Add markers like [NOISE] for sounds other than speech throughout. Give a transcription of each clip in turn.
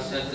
process.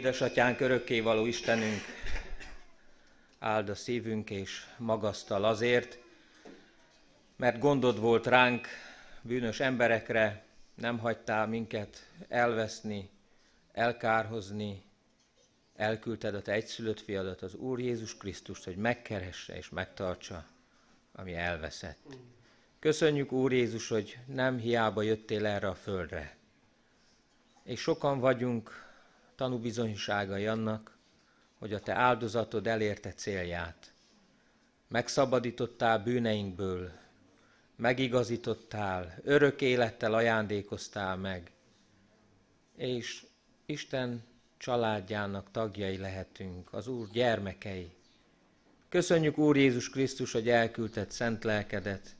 Édesatyánk, örökkévaló Istenünk, áld a szívünk és magasztal azért, mert gondod volt ránk, bűnös emberekre, nem hagytál minket elveszni, elkárhozni, elküldted a te egyszülött fiadat, az Úr Jézus Krisztust, hogy megkeresse és megtartsa, ami elveszett. Köszönjük, Úr Jézus, hogy nem hiába jöttél erre a földre. És sokan vagyunk tanúbizonyságai annak, hogy a te áldozatod elérte célját. Megszabadítottál bűneinkből, megigazítottál, örök élettel ajándékoztál meg, és Isten családjának tagjai lehetünk, az Úr gyermekei. Köszönjük Úr Jézus Krisztus, hogy elküldted szent lelkedet,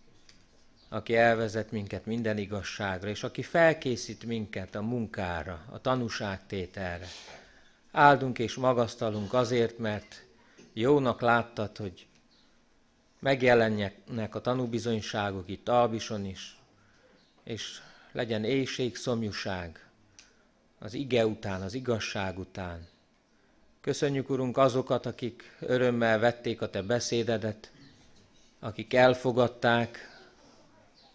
aki elvezet minket minden igazságra, és aki felkészít minket a munkára, a tanúságtételre. Áldunk és magasztalunk azért, mert jónak láttad, hogy megjelenjenek a tanúbizonyságok itt Albison is, és legyen éjség, szomjúság az ige után, az igazság után. Köszönjük, Urunk, azokat, akik örömmel vették a Te beszédedet, akik elfogadták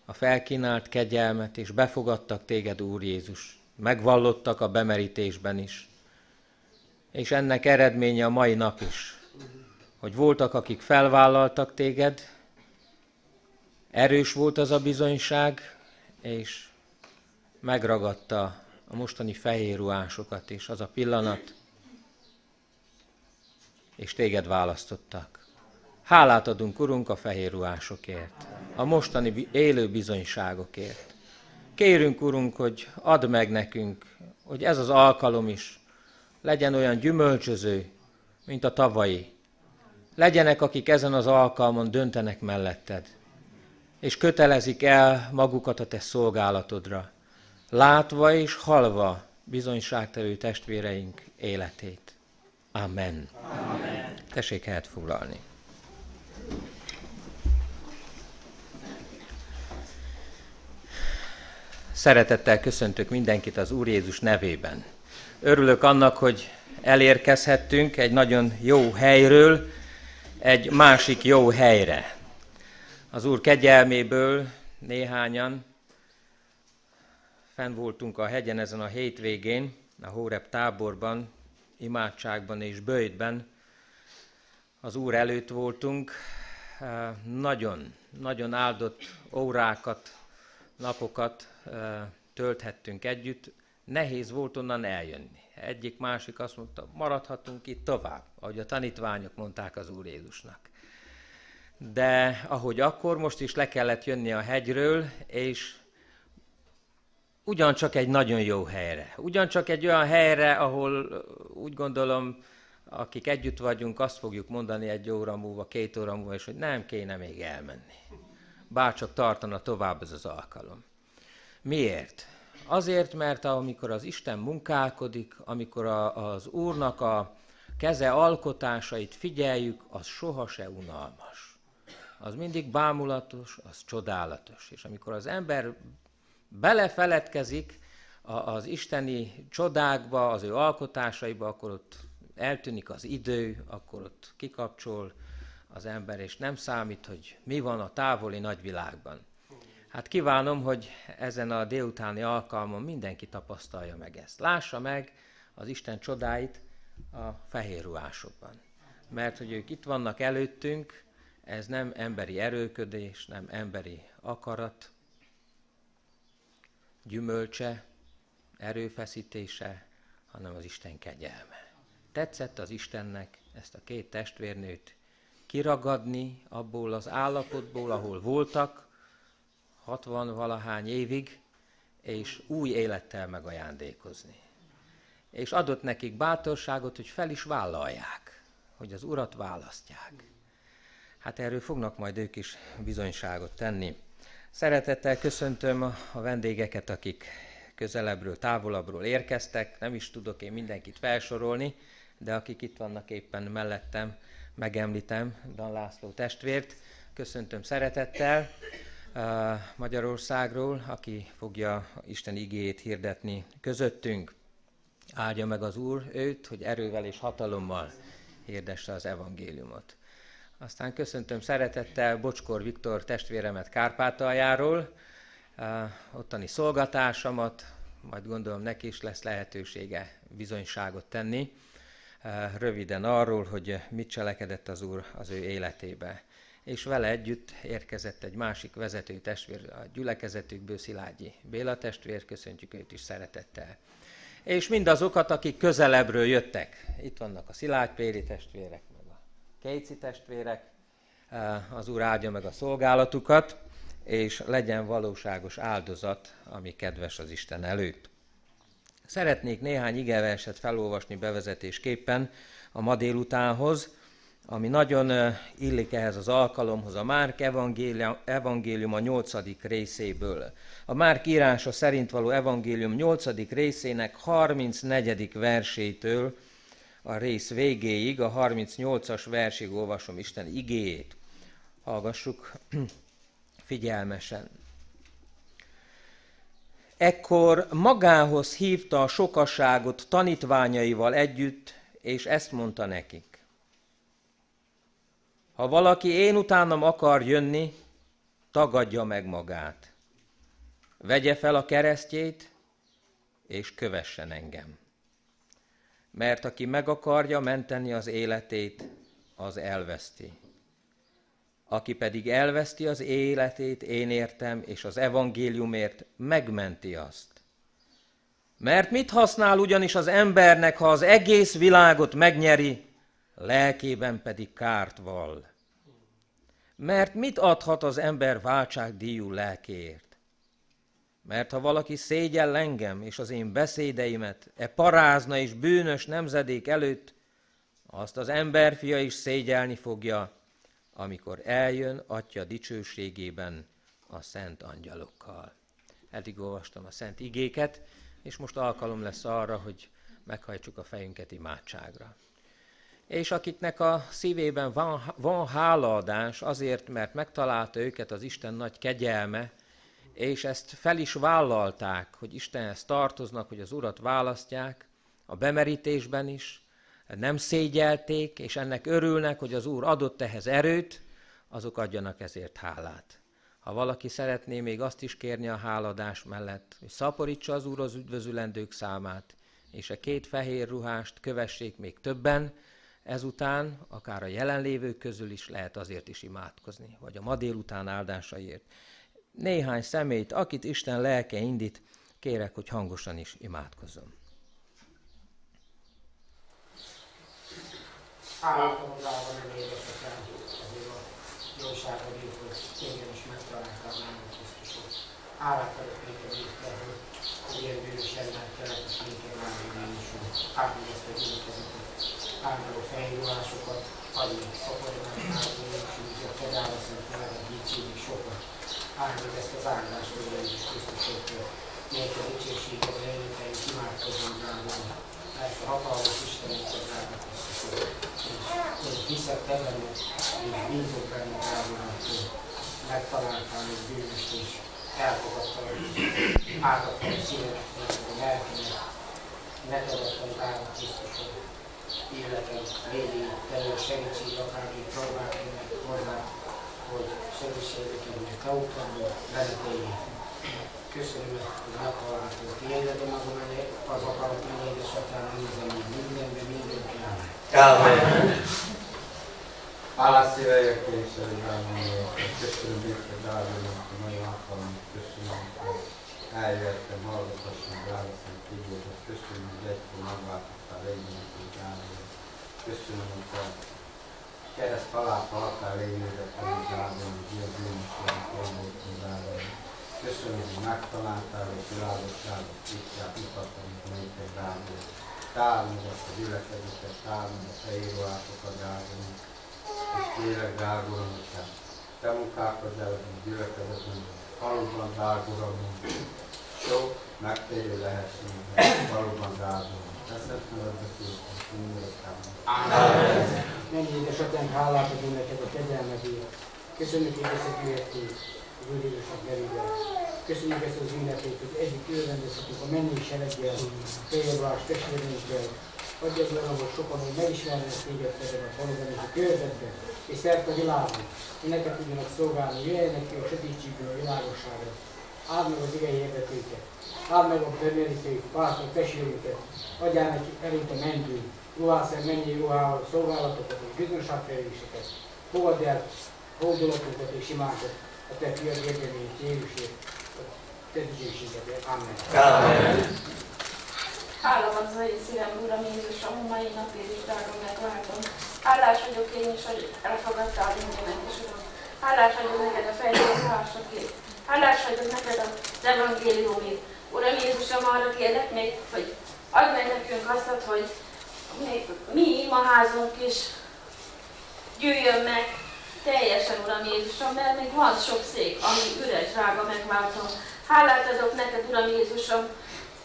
a felkínált kegyelmet, és befogadtak Téged, Úr Jézus. Megvallottak a bemerítésben is. És ennek eredménye a mai nap is, hogy voltak, akik felvállaltak téged, erős volt az a bizonyság, és megragadta a mostani fehér ruhásokat is, az a pillanat, és téged választottak. Hálát adunk, Urunk, a fehér ruhásokért, a mostani élő bizonyságokért. Kérünk, Urunk, hogy add meg nekünk, hogy ez az alkalom is legyen olyan gyümölcsöző, mint a tavalyi, Legyenek, akik ezen az alkalmon döntenek melletted, és kötelezik el magukat a te szolgálatodra, látva és halva bizonyságtevő testvéreink életét. Amen. Amen. Tessék helyet foglalni. Szeretettel köszöntök mindenkit az Úr Jézus nevében. Örülök annak, hogy elérkezhettünk egy nagyon jó helyről, egy másik jó helyre. Az Úr kegyelméből néhányan fenn voltunk a hegyen ezen a hétvégén, a Hórep táborban, imádságban és bőjtben. Az Úr előtt voltunk, nagyon, nagyon áldott órákat, napokat tölthettünk együtt. Nehéz volt onnan eljönni. Egyik másik azt mondta, maradhatunk itt tovább, ahogy a tanítványok mondták az Úr Jézusnak. De ahogy akkor, most is le kellett jönni a hegyről, és ugyancsak egy nagyon jó helyre. Ugyancsak egy olyan helyre, ahol úgy gondolom, akik együtt vagyunk, azt fogjuk mondani egy óra múlva, két óra múlva, és hogy nem kéne még elmenni. Bárcsak tartana tovább ez az alkalom. Miért? Azért, mert amikor az Isten munkálkodik, amikor a, az Úrnak a keze alkotásait figyeljük, az soha se unalmas. Az mindig bámulatos, az csodálatos. És amikor az ember belefeledkezik az isteni csodákba, az ő alkotásaiba, akkor ott eltűnik az idő, akkor ott kikapcsol az ember, és nem számít, hogy mi van a távoli nagyvilágban. Hát kívánom, hogy ezen a délutáni alkalmon mindenki tapasztalja meg ezt. Lássa meg az Isten csodáit a fehér ruhásokban. Mert hogy ők itt vannak előttünk, ez nem emberi erőködés, nem emberi akarat, gyümölcse, erőfeszítése, hanem az Isten kegyelme. Tetszett az Istennek ezt a két testvérnőt kiragadni abból az állapotból, ahol voltak, 60 valahány évig, és új élettel megajándékozni. És adott nekik bátorságot, hogy fel is vállalják, hogy az urat választják. Hát erről fognak majd ők is bizonyságot tenni. Szeretettel köszöntöm a vendégeket, akik közelebbről, távolabbról érkeztek. Nem is tudok én mindenkit felsorolni, de akik itt vannak éppen mellettem, megemlítem Dan László testvért. Köszöntöm szeretettel. Magyarországról, aki fogja Isten igéjét hirdetni közöttünk. Áldja meg az Úr őt, hogy erővel és hatalommal hirdesse az evangéliumot. Aztán köszöntöm szeretettel Bocskor Viktor testvéremet Kárpátaljáról, ottani szolgatásamat, majd gondolom neki is lesz lehetősége bizonyságot tenni, röviden arról, hogy mit cselekedett az Úr az ő életébe. És vele együtt érkezett egy másik vezető testvér, a gyülekezetükből Szilágyi Béla testvér, köszöntjük őt is szeretettel. És mindazokat, akik közelebbről jöttek. Itt vannak a Szilágy Péri testvérek, meg a Kéci testvérek. Az Úr áldja meg a szolgálatukat és legyen valóságos áldozat, ami kedves az Isten előtt. Szeretnék néhány igeverset felolvasni bevezetésképpen a ma délutánhoz, ami nagyon illik ehhez az alkalomhoz, a Márk evangélium, a 8. részéből. A Márk írása szerint való evangélium 8. részének 34. versétől a rész végéig, a 38-as versig olvasom Isten igéjét. Hallgassuk [CLEARS THROAT] figyelmesen. Ekkor magához hívta a sokaságot tanítványaival együtt, és ezt mondta nekik. Ha valaki én utánam akar jönni, tagadja meg magát. Vegye fel a keresztjét, és kövessen engem. Mert aki meg akarja menteni az életét, az elveszti aki pedig elveszti az életét, én értem, és az evangéliumért megmenti azt. Mert mit használ ugyanis az embernek, ha az egész világot megnyeri, lelkében pedig kárt val? Mert mit adhat az ember váltságdíjú lelkéért? Mert ha valaki szégyel engem és az én beszédeimet e parázna és bűnös nemzedék előtt, azt az emberfia is szégyelni fogja, amikor eljön Atya dicsőségében a szent angyalokkal. Eddig olvastam a szent igéket, és most alkalom lesz arra, hogy meghajtsuk a fejünket imádságra. És akiknek a szívében van, van hálaadás azért, mert megtalálta őket az Isten nagy kegyelme, és ezt fel is vállalták, hogy Istenhez tartoznak, hogy az Urat választják, a bemerítésben is, nem szégyelték, és ennek örülnek, hogy az Úr adott ehhez erőt, azok adjanak ezért hálát. Ha valaki szeretné még azt is kérni a háladás mellett, hogy szaporítsa az Úr az üdvözülendők számát, és a két fehér ruhást kövessék még többen, ezután, akár a jelenlévők közül is lehet azért is imádkozni, vagy a ma délután áldásaiért. Néhány szemét, akit Isten lelke indít, kérek, hogy hangosan is imádkozzon. Általában nem édesetem, azért a írt, hogy engem is megtaláltál már a Krisztusot. Hálát adok néked érte, hogy ilyen bűnös embertelek, és néked ráményelésül. Áld meg ezt a gyülekezetet, áld meg a felhívásokat, adj meg meg és a kedára szent nevedet dicsérjük sokat. Áld meg ezt az áldást, hogy Jézus Krisztusért, néked dicsőséget, hogy előtteink imádkozunk rád, ezt a hatalmas drága Krisztusot hogy hiszek te benned, és bízok benned elvonat, megtaláltál egy bűnöst, és elfogadtál, átadtál a szívemet, a lelkemet, neked adtam drága Krisztusod, életem, légi, terület segítség, akárki próbál jönnek hozzá, hogy segítségre kerülnek te után, veled Köszönöm, hogy megtaláltuk. Tiédedem azon, az akarat, hogy édesatyám, nézem, mindenben, mindenki Amen. Hálás szíve jöttél, hogy elmondom, köszönöm Békre Dávidnak a mai alkalmat, köszönöm, hogy eljöttem, hallgathassam válaszolni kígyódat, köszönöm, hogy egykor megváltottál lényemet, hogy Dávid. Köszönöm, hogy te kereszt alá haltál lényedet, hogy Dávid, hogy a bűnösséget elmondtam Dávid. Köszönöm, hogy megtaláltál, és világosságot tisztját mutattam, hogy Dávid táld meg azt a gyülekezetet, táld meg a fejéruhásokat, drágulom. És kérek, drágulom, hogy te, te munkákat el a gyülekezetben, faluban, drágulom, sok megtérő lehessen, faluban, drágulom. Teszed nevedbe kértem, mindegyek Amen. Mennyi édesatyánk, hálát adunk neked a kegyelmedért. Köszönjük édesek érték, az Úr Jézusnak. Köszönjük ezt az ünnepét, hogy együtt örvendezhetünk a mennyei sereggel, féljelvás testvérünkkel. Adj az olyan, hogy sokan, hogy megismernek téged ebben a faluban és a körzetben, és szerte a világon, hogy neked tudjanak szolgálni, jöjjenek ki a sötétségből a világosságra. Áld meg az igei érdekőket, áld meg a bemérítők, pásztor, testvérünket, adjál neki erőt a mentő, ruhász el mennyi ruhával szolgálatokat és biztonságfeleléseket. Fogadd el hódolatokat és imánkat a te fiad Jézusért, a te dicsőséget. Amen. Amen. Hála van az én szívem, Uram Jézus, a mai napért is drága megváltom. Hálás vagyok én is, hogy elfogadtál mindenet is, Uram. Hálás vagyok neked a fejlődésásokért. Hálás vagyok neked az evangéliumért. Uram Jézusom, arra kérlek még, hogy add meg nekünk azt, hogy mi, mi imaházunk is gyűjjön meg teljesen, Uram Jézusom, mert még van sok szék, ami üres, drága megváltom. Hálát adok neked, Uram Jézusom,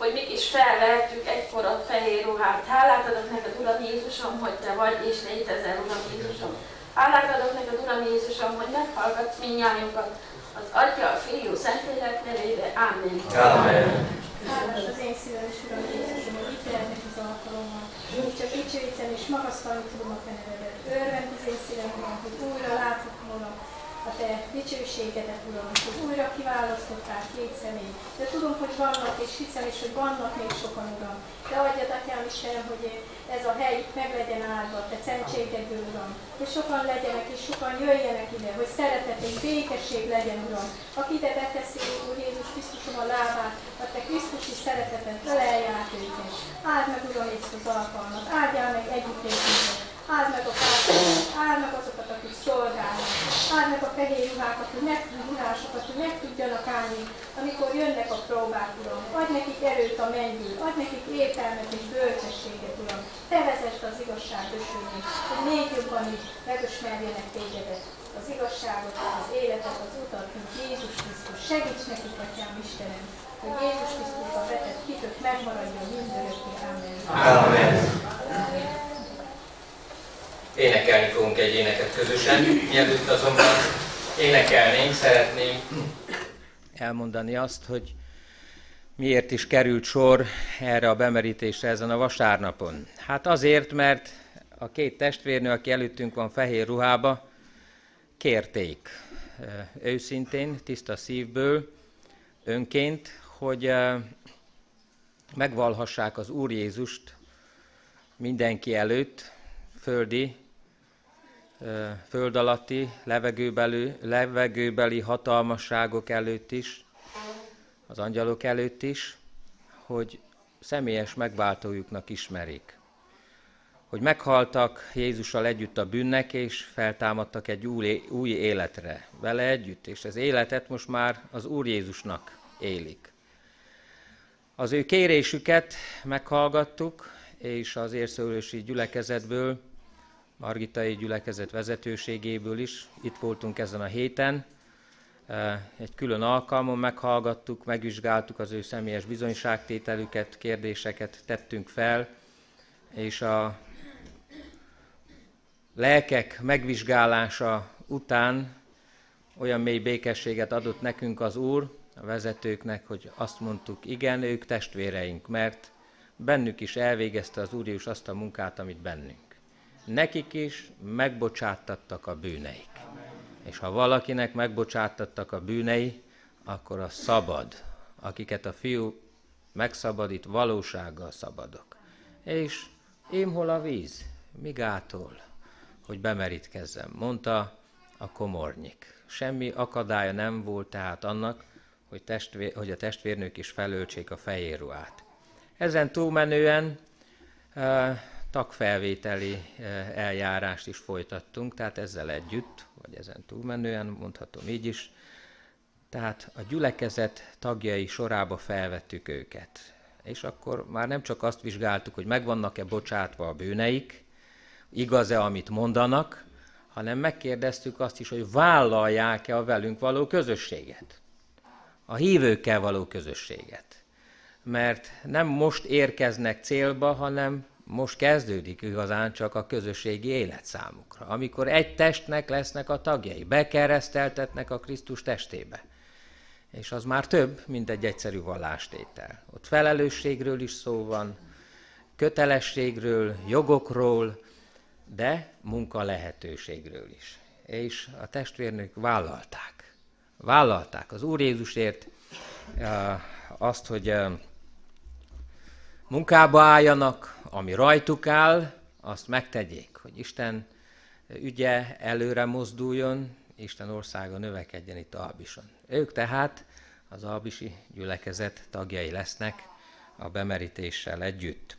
hogy mi is felvehetjük egykor a fehér ruhát. Hálát adok neked, Uram Jézusom, hogy Te vagy és létezel, Uram Jézusom. Hálát adok neked, Uram Jézusom, hogy meghallgatsz minnyájunkat. Az Atya, a Fiú, Szentlélek nevébe. Amen. Amen. Hálás az én szívem Uram Jézusom, hogy itt az alkalommal. Úgy csak dicsőíteni és magasztalni tudom a te nevedet. Örvend az én szívem, Uram, hogy újra láthatom a te dicsőségedet, Uram, hogy újra kiválasztottál két személy. De tudom, hogy vannak, és hiszem is, hogy vannak még sokan, Uram. De adjad, Atyám Istenem, hogy ez a hely itt meg legyen áldva, te szentségedből, Uram. Hogy sokan legyenek, és sokan jöjjenek ide, hogy szeretet és békesség legyen, Uram. Aki ide beteszi, Úr Jézus Krisztusom a lábát, a te Krisztusi szeretetet, ölelj őket. Áld meg, Uram, ezt az alkalmat, áldjál meg együttlétünket. Áld meg a pásztorokat, áld meg azokat, akik szolgálnak. Áld meg a fehér ruhákat, hogy meg, ruhásokat, hogy meg tudjanak állni, amikor jönnek a próbák, Uram. Adj nekik erőt a mennyből, adj nekik értelmet és bölcsességet, Uram. Te vezest az igazság ösvényét, hogy még jobban is megismerjenek tégedet. Az igazságot, az életet, az utat, mint Jézus Krisztus. Segíts nekik, Atyám Istenem, hogy Jézus Krisztusba vetett hitök megmaradjon mindörökké. Amen. Amen. Énekelni fogunk egy éneket közösen. Mielőtt azonban énekelnénk, szeretném elmondani azt, hogy miért is került sor erre a bemerítésre ezen a vasárnapon. Hát azért, mert a két testvérnő, aki előttünk van fehér ruhába, kérték őszintén, tiszta szívből, önként, hogy megvalhassák az Úr Jézust mindenki előtt, földi, föld alatti, levegőbeli, levegőbeli hatalmasságok előtt is, az angyalok előtt is, hogy személyes megváltójuknak ismerik. Hogy meghaltak Jézussal együtt a bűnnek, és feltámadtak egy új, új életre vele együtt, és az életet most már az Úr Jézusnak élik. Az ő kérésüket meghallgattuk, és az érszőlősi gyülekezetből Margitai gyülekezet vezetőségéből is. Itt voltunk ezen a héten. Egy külön alkalmon meghallgattuk, megvizsgáltuk az ő személyes bizonyságtételüket, kérdéseket tettünk fel, és a lelkek megvizsgálása után olyan mély békességet adott nekünk az Úr, a vezetőknek, hogy azt mondtuk, igen, ők testvéreink, mert bennük is elvégezte az Úr Jézus azt a munkát, amit bennünk nekik is megbocsáttattak a bűneik. És ha valakinek megbocsáttattak a bűnei, akkor a szabad, akiket a fiú megszabadít, valósággal szabadok. És én hol a víz? Mi gátol, hogy bemerítkezzem? Mondta a komornyik. Semmi akadálya nem volt tehát annak, hogy, testvér, hogy a testvérnők is felöltsék a fehér ruhát. Ezen túlmenően tagfelvételi eh, eljárást is folytattunk, tehát ezzel együtt, vagy ezen túlmenően mondhatom így is, tehát a gyülekezet tagjai sorába felvettük őket. És akkor már nem csak azt vizsgáltuk, hogy megvannak-e bocsátva a bűneik, igaz-e, amit mondanak, hanem megkérdeztük azt is, hogy vállalják-e a velünk való közösséget. A hívőkkel való közösséget. Mert nem most érkeznek célba, hanem most kezdődik igazán csak a közösségi élet számukra, amikor egy testnek lesznek a tagjai, bekereszteltetnek a Krisztus testébe. És az már több, mint egy egyszerű vallástétel. Ott felelősségről is szó van, kötelességről, jogokról, de munka lehetőségről is. És a testvérnők vállalták. Vállalták az Úr Jézusért azt, hogy munkába álljanak, ami rajtuk áll, azt megtegyék, hogy Isten ügye előre mozduljon, Isten országa növekedjen itt Albison. Ők tehát az albisi gyülekezet tagjai lesznek a bemerítéssel együtt.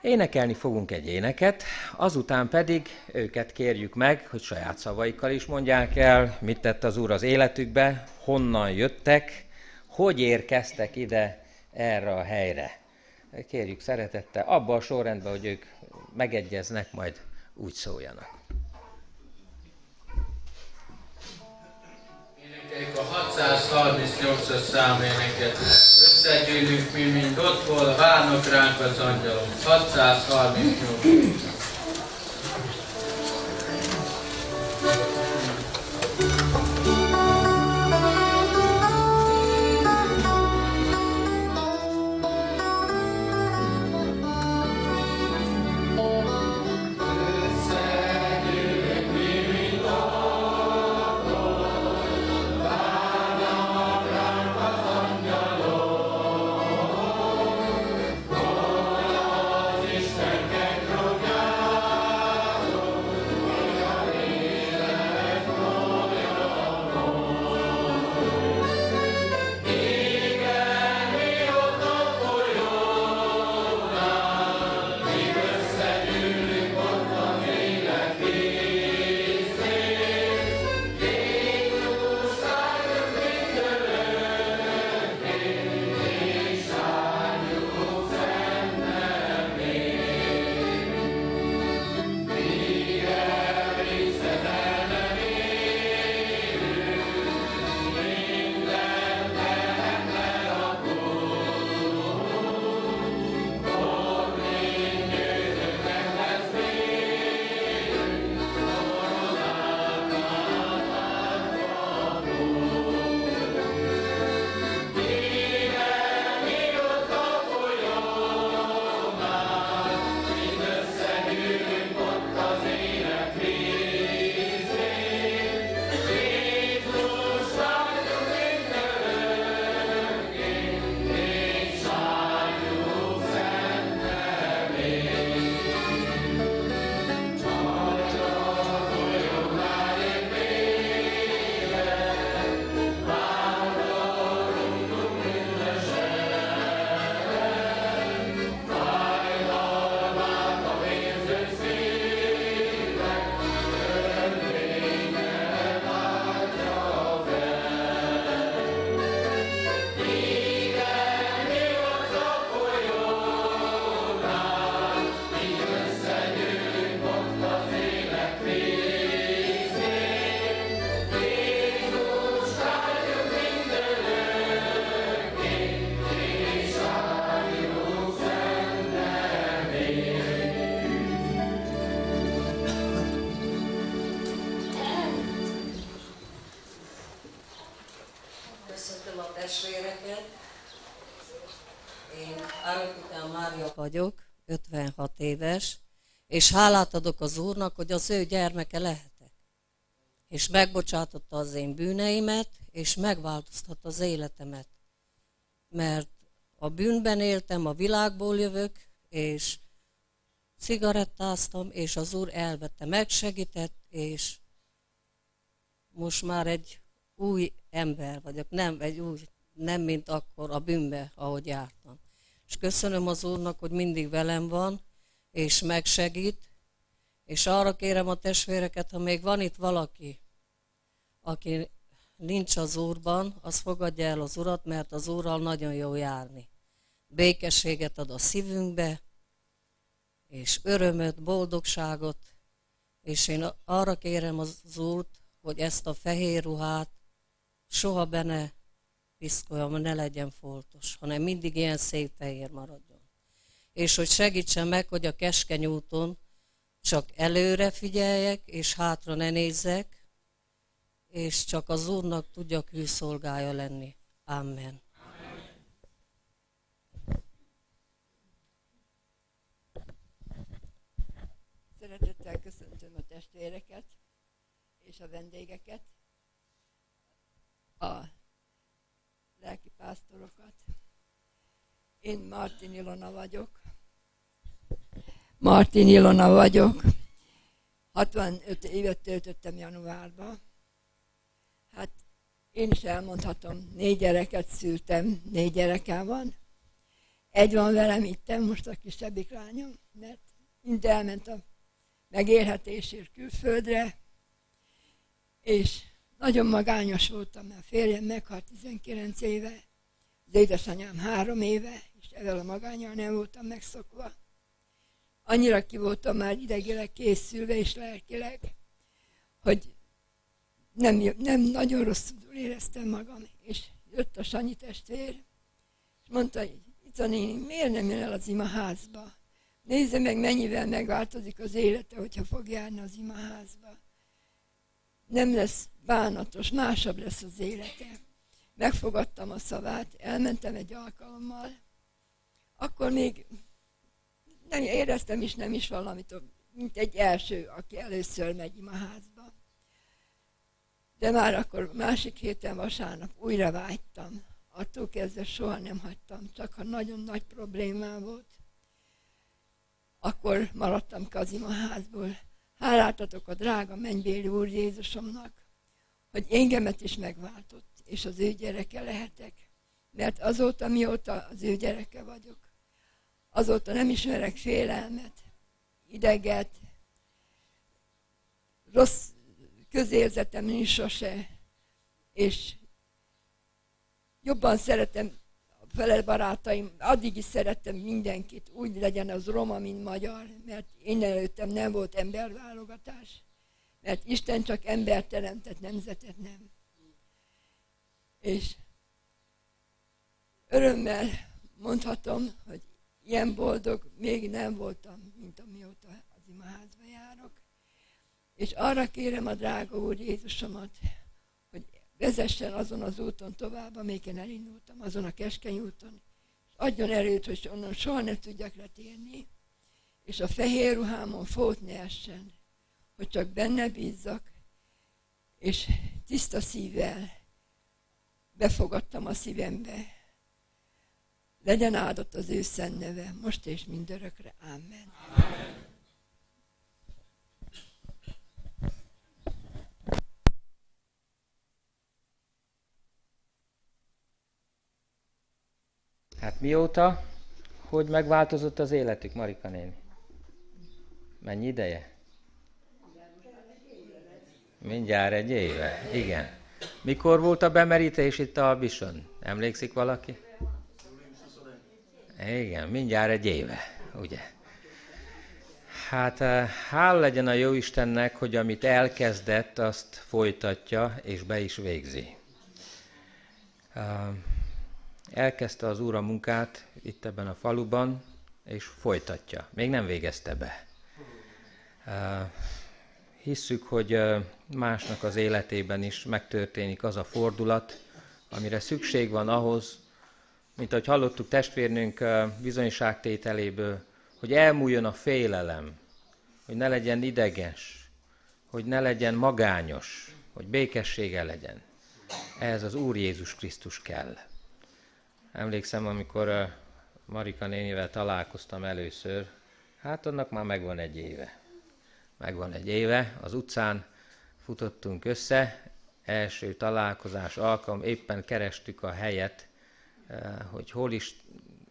Énekelni fogunk egy éneket, azután pedig őket kérjük meg, hogy saját szavaikkal is mondják el, mit tett az Úr az életükbe, honnan jöttek, hogy érkeztek ide erre a helyre. Kérjük szeretettel, abba a sorrendben, hogy ők megegyeznek, majd úgy szóljanak. Énekeljük a 638-as száméneket. Összegyűlünk mi, mint ott hol, várnak ránk az angyalok. 638. és hálát adok az Úrnak, hogy az ő gyermeke lehetek. És megbocsátotta az én bűneimet, és megváltoztatta az életemet. Mert a bűnben éltem, a világból jövök, és cigarettáztam, és az Úr elvette, megsegített, és most már egy új ember vagyok, nem egy új, nem mint akkor a bűnbe, ahogy jártam. És köszönöm az Úrnak, hogy mindig velem van, és megsegít, és arra kérem a testvéreket, ha még van itt valaki, aki nincs az Úrban, az fogadja el az Urat, mert az Úrral nagyon jó járni. Békességet ad a szívünkbe, és örömöt, boldogságot, és én arra kérem az Úrt, hogy ezt a fehér ruhát soha benne piszkoljam, ne legyen foltos, hanem mindig ilyen szép fehér maradjon. És hogy segítsen meg, hogy a keskeny úton csak előre figyeljek, és hátra ne nézzek, és csak az Úrnak tudjak hűszolgája lenni. Amen. Szeretettel köszöntöm a testvéreket és a vendégeket, a lelki pásztorokat. Én Martin Ilona vagyok. Martin Ilona vagyok. 65 évet töltöttem januárban. Hát én is elmondhatom, négy gyereket szültem, négy gyerekem van. Egy van velem itt, most a kisebbik lányom, mert mind elment a megélhetésért külföldre, és nagyon magányos voltam, mert férjem meghalt 19 éve, az édesanyám három éve, és ezzel a magányal nem voltam megszokva. Annyira ki voltam már idegileg készülve és lelkileg, hogy nem, nem nagyon rosszul éreztem magam, és jött a Sanyi testvér, és mondta, hogy Ica néni, miért nem jön el az imaházba? Nézze meg, mennyivel megváltozik az élete, hogyha fog járni az imaházba. Nem lesz bánatos, másabb lesz az élete. Megfogadtam a szavát, elmentem egy alkalommal, akkor még nem éreztem is, nem is valamit, mint egy első, aki először megy imaházba. De már akkor másik héten vasárnap újra vágytam. Attól kezdve soha nem hagytam, csak ha nagyon nagy problémám volt, akkor maradtam kazimaházból. Hálátatok a drága mennybéli Úr Jézusomnak, hogy engemet is megváltott, és az ő gyereke lehetek. Mert azóta, mióta az ő gyereke vagyok, azóta nem ismerek félelmet, ideget, rossz közérzetem nincs sose, és jobban szeretem fele barátaim, addig is szerettem mindenkit, úgy legyen az roma, mint magyar, mert én előttem nem volt emberválogatás, mert Isten csak ember teremtett, nemzetet nem. És örömmel mondhatom, hogy ilyen boldog még nem voltam, mint amióta az imaházba járok. És arra kérem a drága Úr Jézusomat, vezessen azon az úton tovább, amelyiken elindultam, azon a keskeny úton, és adjon erőt, hogy onnan soha ne tudjak letérni, és a fehér ruhámon fót ne essen, hogy csak benne bízzak, és tiszta szívvel befogadtam a szívembe. Legyen áldott az ő szent neve, most és mindörökre. Amen. Amen. Hát mióta? Hogy megváltozott az életük, Marika néni? Mennyi ideje? Mindjárt egy éve, igen. Mikor volt a bemerítés itt a Bison? Emlékszik valaki? Igen, mindjárt egy éve, ugye? Hát eh, hál legyen a jó Istennek, hogy amit elkezdett, azt folytatja és be is végzi. Uh, elkezdte az Úr a munkát itt ebben a faluban, és folytatja. Még nem végezte be. Hisszük, hogy másnak az életében is megtörténik az a fordulat, amire szükség van ahhoz, mint ahogy hallottuk testvérnünk bizonyságtételéből, hogy elmúljon a félelem, hogy ne legyen ideges, hogy ne legyen magányos, hogy békessége legyen. Ehhez az Úr Jézus Krisztus kell. Emlékszem, amikor Marika nénivel találkoztam először, hát annak már megvan egy éve. Megvan egy éve, az utcán futottunk össze, első találkozás alkalom, éppen kerestük a helyet, hogy hol is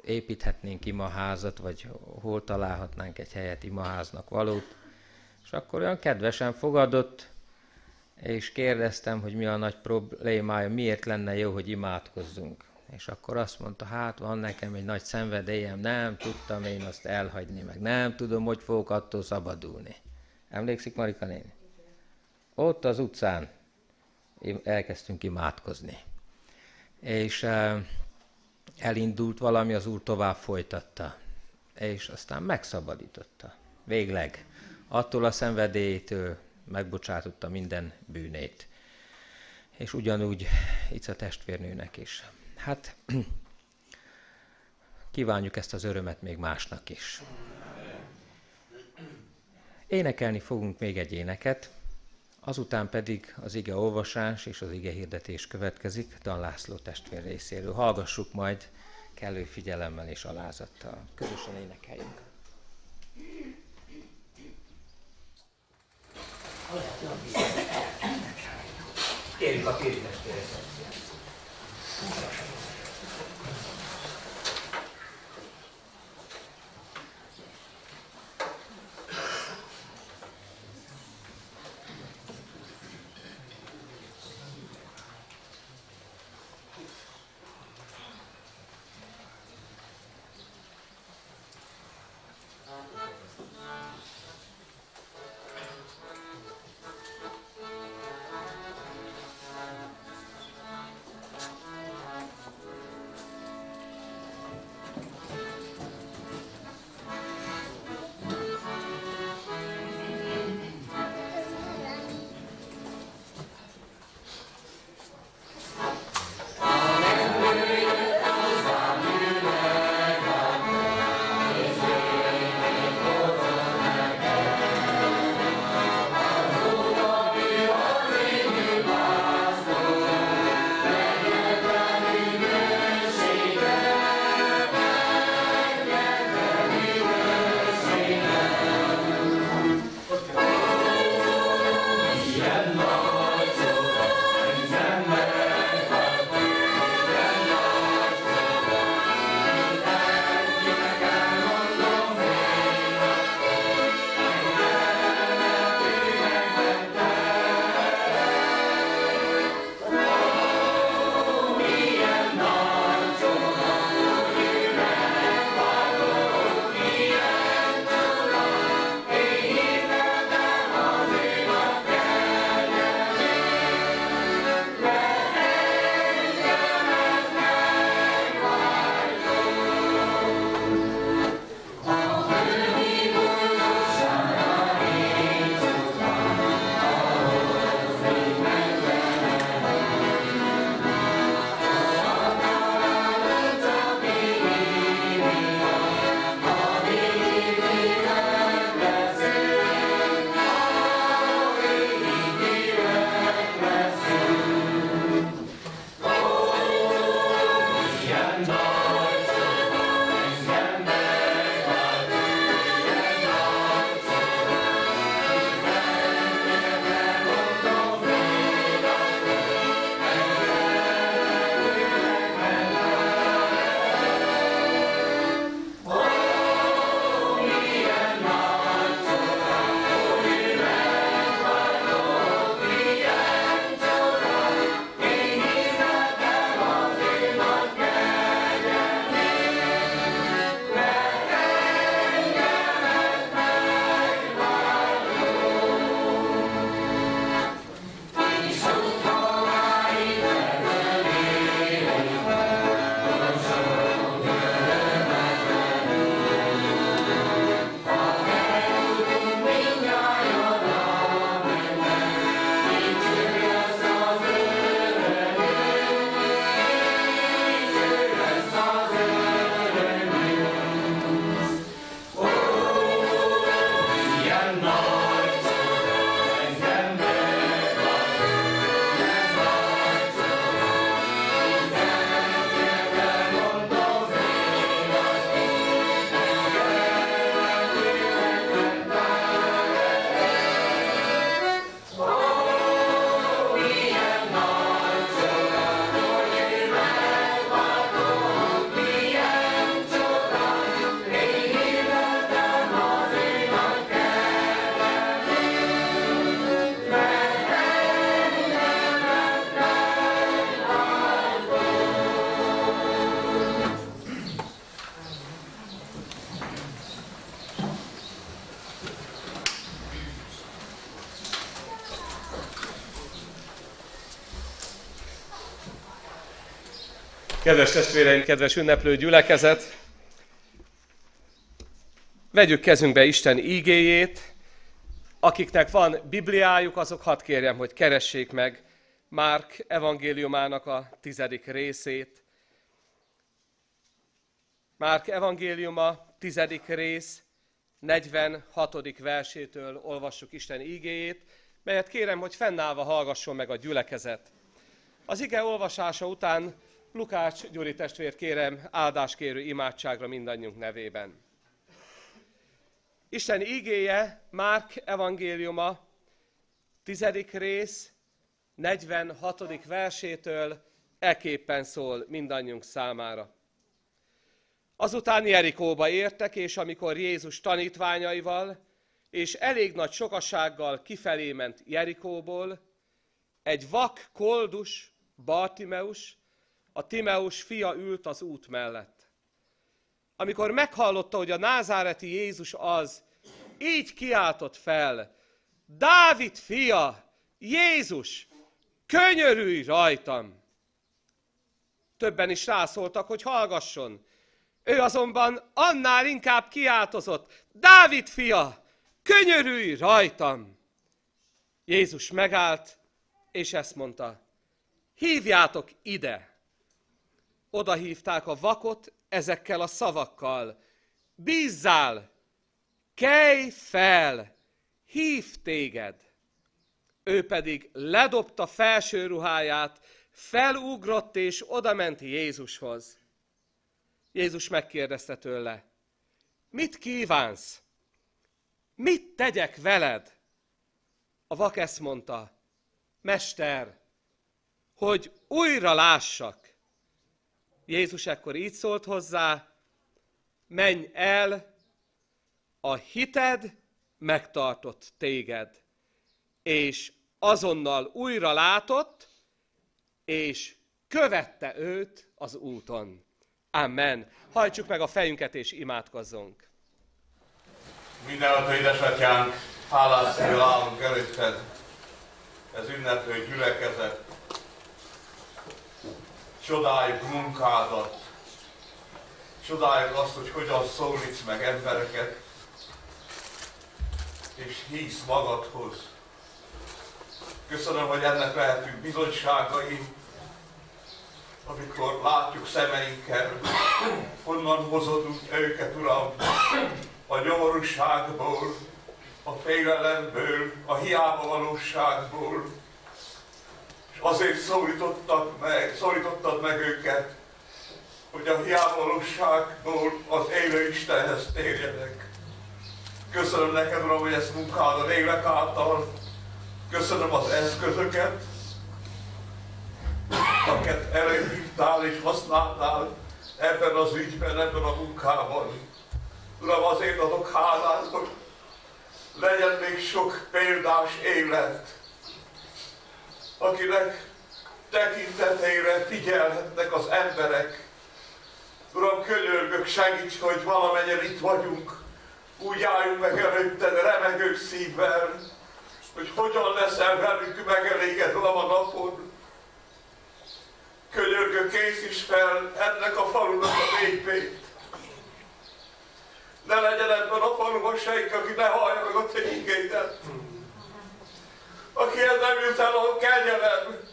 építhetnénk imaházat, vagy hol találhatnánk egy helyet imaháznak valót. És akkor olyan kedvesen fogadott, és kérdeztem, hogy mi a nagy problémája, miért lenne jó, hogy imádkozzunk. És akkor azt mondta, hát van nekem egy nagy szenvedélyem, nem tudtam én azt elhagyni, meg nem tudom, hogy fogok attól szabadulni. Emlékszik Marika néni? Ott az utcán elkezdtünk imádkozni. És elindult valami, az Úr tovább folytatta. És aztán megszabadította. Végleg. Attól a szenvedélytől megbocsátotta minden bűnét. és ugyanúgy itt a testvérnőnek is. Hát [CLEARS THROAT] kívánjuk ezt az örömet még másnak is. Énekelni fogunk még egy éneket, azután pedig az ige olvasás és az ige hirdetés következik Dan László testvér részéről. Hallgassuk majd kellő figyelemmel és alázattal. Közösen énekeljünk. Kérjük a Péri Kedves testvéreim, kedves ünneplő gyülekezet! Vegyük kezünkbe Isten ígéjét. Akiknek van Bibliájuk, azok hadd kérjem, hogy keressék meg Márk evangéliumának a tizedik részét. Márk evangéliuma, tizedik rész, 46. versétől olvassuk Isten ígéjét, melyet kérem, hogy fennállva hallgasson meg a gyülekezet. Az ige olvasása után Lukács Gyuri testvért kérem áldáskérő imádságra mindannyiunk nevében. Isten ígéje, Márk evangéliuma, tizedik rész, 46. versétől eképpen szól mindannyiunk számára. Azután Jerikóba értek, és amikor Jézus tanítványaival és elég nagy sokasággal kifelé ment Jerikóból, egy vak koldus, Bartimeus, a Timeus fia ült az út mellett. Amikor meghallotta, hogy a názáreti Jézus az, így kiáltott fel, Dávid fia, Jézus, könyörülj rajtam! Többen is rászóltak, hogy hallgasson. Ő azonban annál inkább kiáltozott, Dávid fia, könyörülj rajtam! Jézus megállt, és ezt mondta, hívjátok ide! Oda hívták a vakot ezekkel a szavakkal, bízzál, kelj fel, hív téged! Ő pedig ledobta felső ruháját, felugrott és odament Jézushoz. Jézus megkérdezte tőle, mit kívánsz? Mit tegyek veled? A vak ezt mondta, Mester, hogy újra lássak. Jézus ekkor így szólt hozzá, menj el, a hited megtartott téged, és azonnal újra látott, és követte őt az úton. Amen. Hajtsuk meg a fejünket és imádkozzunk. Mindenható édesatyánk, hálás szívvel állunk előtted, ez ünneplő gyülekezet. Csodáljuk munkádat, csodáljuk azt, hogy hogyan szólítsz meg embereket, és hisz magadhoz. Köszönöm, hogy ennek lehetünk bizonyságai, amikor látjuk szemeinkkel, honnan hozod őket, Uram, a nyomorúságból, a félelemből, a hiába valóságból, azért szólítottak meg, szólítottad meg őket, hogy a hiába valóságból az élő Istenhez térjenek. Köszönöm neked, Uram, hogy ezt munkád a lélek által. Köszönöm az eszközöket, akiket előhívtál és használtál ebben az ügyben, ebben a munkában. Uram, azért adok hálát, hogy legyen még sok példás élet, akinek tekintetére figyelhetnek az emberek. Uram, könyörgök, segíts, hogy valamennyien itt vagyunk, úgy álljunk meg előtted remegő szívvel, hogy hogyan leszel velünk megelégedve a napon. Könyörgök, készíts fel ennek a falunak a népét. Ne legyen ebben a faluban senki, aki ne hallja meg a te. Aki nem jut el a kegyelem,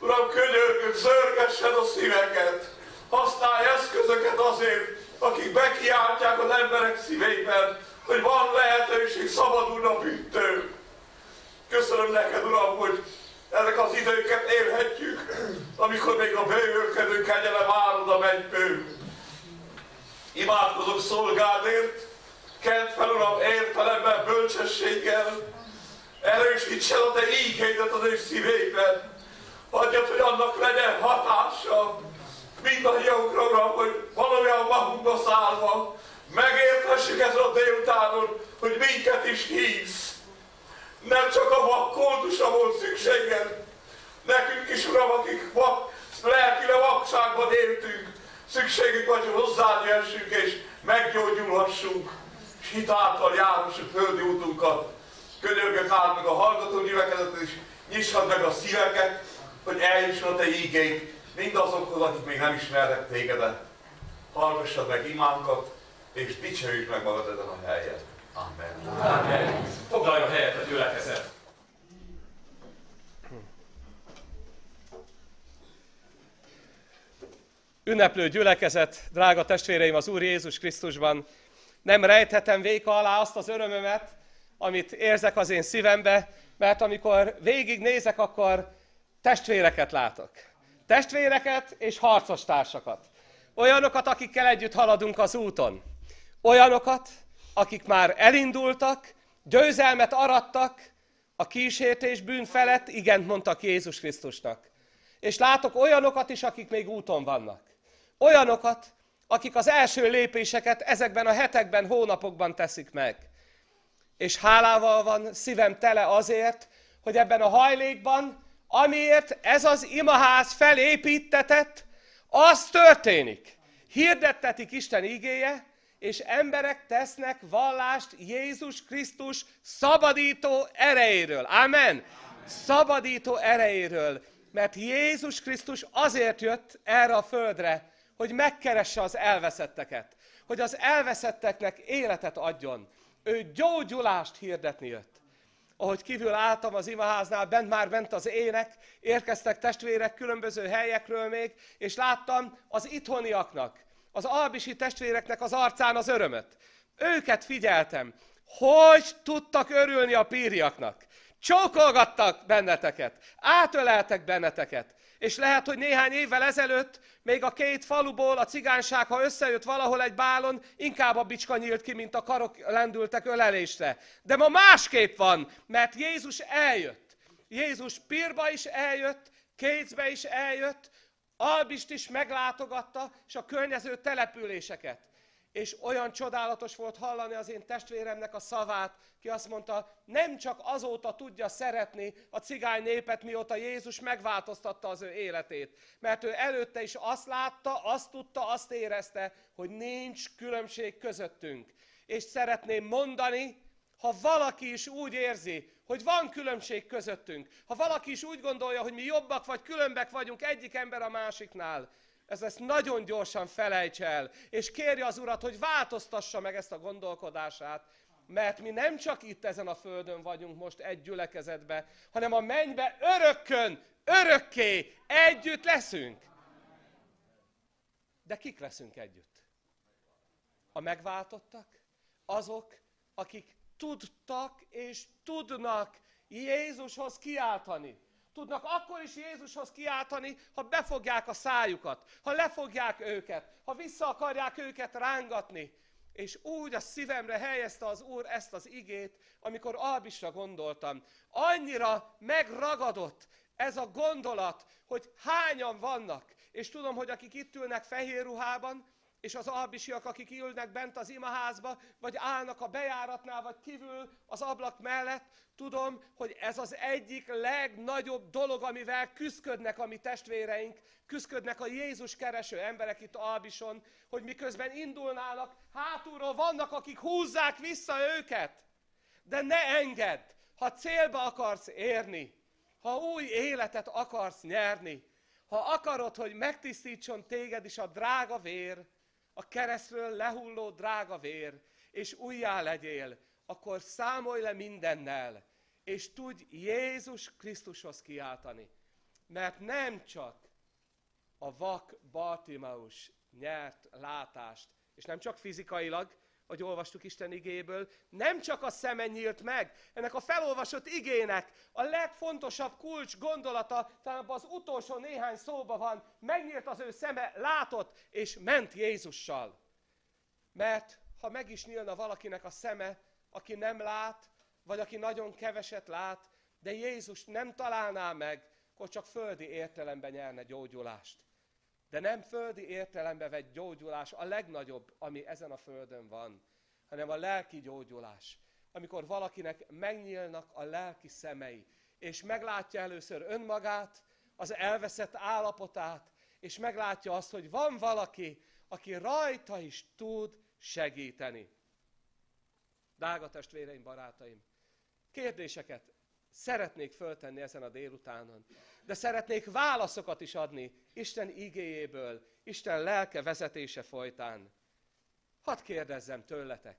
Uram, könyörgök, zörgessen a szíveket. Használj eszközöket azért, akik bekiáltják az emberek szíveiben, hogy van lehetőség szabadulni a bűntől. Köszönöm neked, Uram, hogy ezek az időket élhetjük, amikor még a bővölkedő kegyelem árad a mennyből. Imádkozok szolgádért, kent fel, Uram, értelemmel, bölcsességgel, erősítsen a Te ígédet az ő szívében. Hagyjad, hogy annak legyen hatása mindannyiunkra, hogy valójában magunkba szállva megérthessük ezen a délutánon, hogy minket is hívsz. Nem csak a vak koldusra volt szükséged, nekünk is, Uram, akik vak, lelkile vakságban éltünk, szükségünk vagy, hogy hozzád és meggyógyulhassunk, és hitáltal járhassuk földi útunkat. Könyörgök hát meg a hallgató gyülekezetet, és nyissad meg a szíveket, hogy eljusson a te ígéid mindazokhoz, akik még nem ismernek tégedet. Hallgassad meg imánkat, és dicsőítsd meg magad ezen a helyen. Amen. Amen. Foglaljon helyet a gyülekezet. Ünneplő gyülekezet, drága testvéreim az Úr Jézus Krisztusban, nem rejthetem véka alá azt az örömömet, amit érzek az én szívembe, mert amikor végignézek, akkor testvéreket látok. Testvéreket és harcostársakat. Olyanokat, akikkel együtt haladunk az úton. Olyanokat, akik már elindultak, győzelmet arattak, a kísértés bűn felett igent mondtak Jézus Krisztusnak. És látok olyanokat is, akik még úton vannak. Olyanokat, akik az első lépéseket ezekben a hetekben, hónapokban teszik meg. És hálával van szívem tele azért, hogy ebben a hajlékban, amiért ez az imaház felépítetett, az történik. Hirdettetik Isten igéje, és emberek tesznek vallást Jézus Krisztus szabadító erejéről. Amen. Szabadító erejéről. Mert Jézus Krisztus azért jött erre a földre, hogy megkeresse az elveszetteket. Hogy az elveszetteknek életet adjon. Ő gyógyulást hirdetni jött. Ahogy kívül álltam az imaháznál, bent már bent az ének, érkeztek testvérek különböző helyekről még, és láttam az itthoniaknak, az albisi testvéreknek az arcán az örömöt. Őket figyeltem, hogy tudtak örülni a píriaknak. Csókolgattak benneteket, átöleltek benneteket. És lehet, hogy néhány évvel ezelőtt még a két faluból a cigányság, ha összejött valahol egy bálon, inkább a bicska nyílt ki, mint a karok lendültek ölelésre. De ma másképp van, mert Jézus eljött. Jézus Pirba is eljött, Kécbe is eljött, Albist is meglátogatta, és a környező településeket. És olyan csodálatos volt hallani az én testvéremnek a szavát, ki azt mondta, nem csak azóta tudja szeretni a cigány népet, mióta Jézus megváltoztatta az ő életét. Mert ő előtte is azt látta, azt tudta, azt érezte, hogy nincs különbség közöttünk. És szeretném mondani, ha valaki is úgy érzi, hogy van különbség közöttünk, ha valaki is úgy gondolja, hogy mi jobbak vagy különbek vagyunk egyik ember a másiknál, ez ezt nagyon gyorsan felejts el, és kérje az Urat, hogy változtassa meg ezt a gondolkodását, mert mi nem csak itt ezen a földön vagyunk most egy gyülekezetbe, hanem a mennybe örökkön, örökké együtt leszünk. De kik leszünk együtt? A megváltottak? Azok, akik tudtak és tudnak Jézushoz kiáltani. Tudnak akkor is Jézushoz kiáltani, ha befogják a szájukat, ha lefogják őket, ha vissza akarják őket rángatni. És úgy a szívemre helyezte az Úr ezt az igét, amikor Albisra gondoltam. Annyira megragadott ez a gondolat, hogy hányan vannak. És tudom, hogy akik itt ülnek fehér ruhában, és az albisiak, akik ülnek bent az imaházba, vagy állnak a bejáratnál, vagy kívül az ablak mellett, tudom, hogy ez az egyik legnagyobb dolog, amivel küzdködnek a mi testvéreink, küzdködnek a Jézus kereső emberek itt Albison, hogy miközben indulnának, hátulról vannak, akik húzzák vissza őket. De ne engedd, ha célba akarsz érni, ha új életet akarsz nyerni, ha akarod, hogy megtisztítson téged is a drága vér, a keresztről lehulló drága vér, és újjá legyél, akkor számolj le mindennel, és tudj Jézus Krisztushoz kiáltani. Mert nem csak a vak Bartimaus nyert látást, és nem csak fizikailag, hogy olvastuk Isten igéből, nem csak a szeme nyílt meg, ennek a felolvasott igének a legfontosabb kulcs gondolata, talán az utolsó néhány szóba van, megnyílt az ő szeme, látott, és ment Jézussal. Mert ha meg is nyílna valakinek a szeme, aki nem lát, vagy aki nagyon keveset lát, de Jézus nem találná meg, akkor csak földi értelemben nyerne gyógyulást. De nem földi értelembe vett gyógyulás a legnagyobb, ami ezen a földön van, hanem a lelki gyógyulás. Amikor valakinek megnyílnak a lelki szemei, és meglátja először önmagát, az elveszett állapotát, és meglátja azt, hogy van valaki, aki rajta is tud segíteni. Drága testvéreim, barátaim, kérdéseket szeretnék föltenni ezen a délutánon. De szeretnék válaszokat is adni Isten igéjéből, Isten lelke vezetése folytán. Hadd kérdezzem tőletek,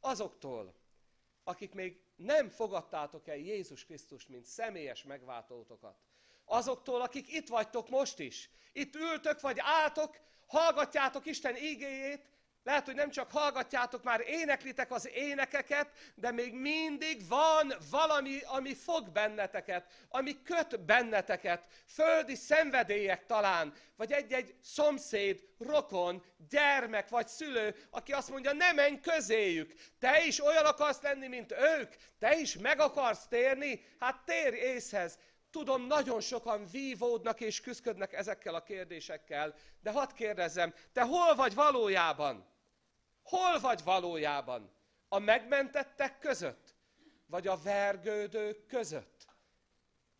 azoktól, akik még nem fogadtátok el Jézus Krisztust, mint személyes megváltótokat, azoktól, akik itt vagytok most is, itt ültök vagy álltok, hallgatjátok Isten ígéjét, lehet, hogy nem csak hallgatjátok, már éneklitek az énekeket, de még mindig van valami, ami fog benneteket, ami köt benneteket, földi szenvedélyek talán, vagy egy-egy szomszéd, rokon, gyermek vagy szülő, aki azt mondja, ne menj közéjük, te is olyan akarsz lenni, mint ők, te is meg akarsz térni, hát térj észhez. Tudom, nagyon sokan vívódnak és küzdködnek ezekkel a kérdésekkel, de hadd kérdezzem, te hol vagy valójában? Hol vagy valójában? A megmentettek között? Vagy a vergődők között?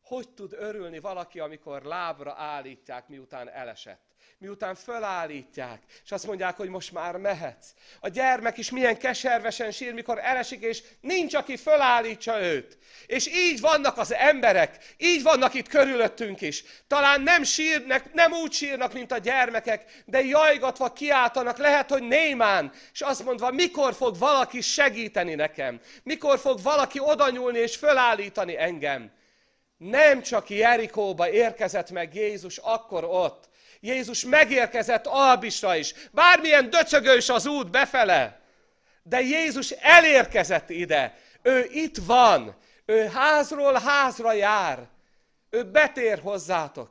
Hogy tud örülni valaki, amikor lábra állítják, miután elesett? Miután fölállítják, és azt mondják, hogy most már mehetsz. A gyermek is milyen keservesen sír, mikor elesik, és nincs, aki fölállítsa őt. És így vannak az emberek, így vannak itt körülöttünk is. Talán nem sírnak, nem úgy sírnak, mint a gyermekek, de jajgatva kiáltanak, lehet, hogy némán, és azt mondva, mikor fog valaki segíteni nekem? Mikor fog valaki odanyúlni és fölállítani engem? Nem csak Jerikóba érkezett meg Jézus akkor ott, Jézus megérkezett Albisra is. Bármilyen döcögős az út befele, de Jézus elérkezett ide. Ő itt van. Ő házról házra jár. Ő betér hozzátok.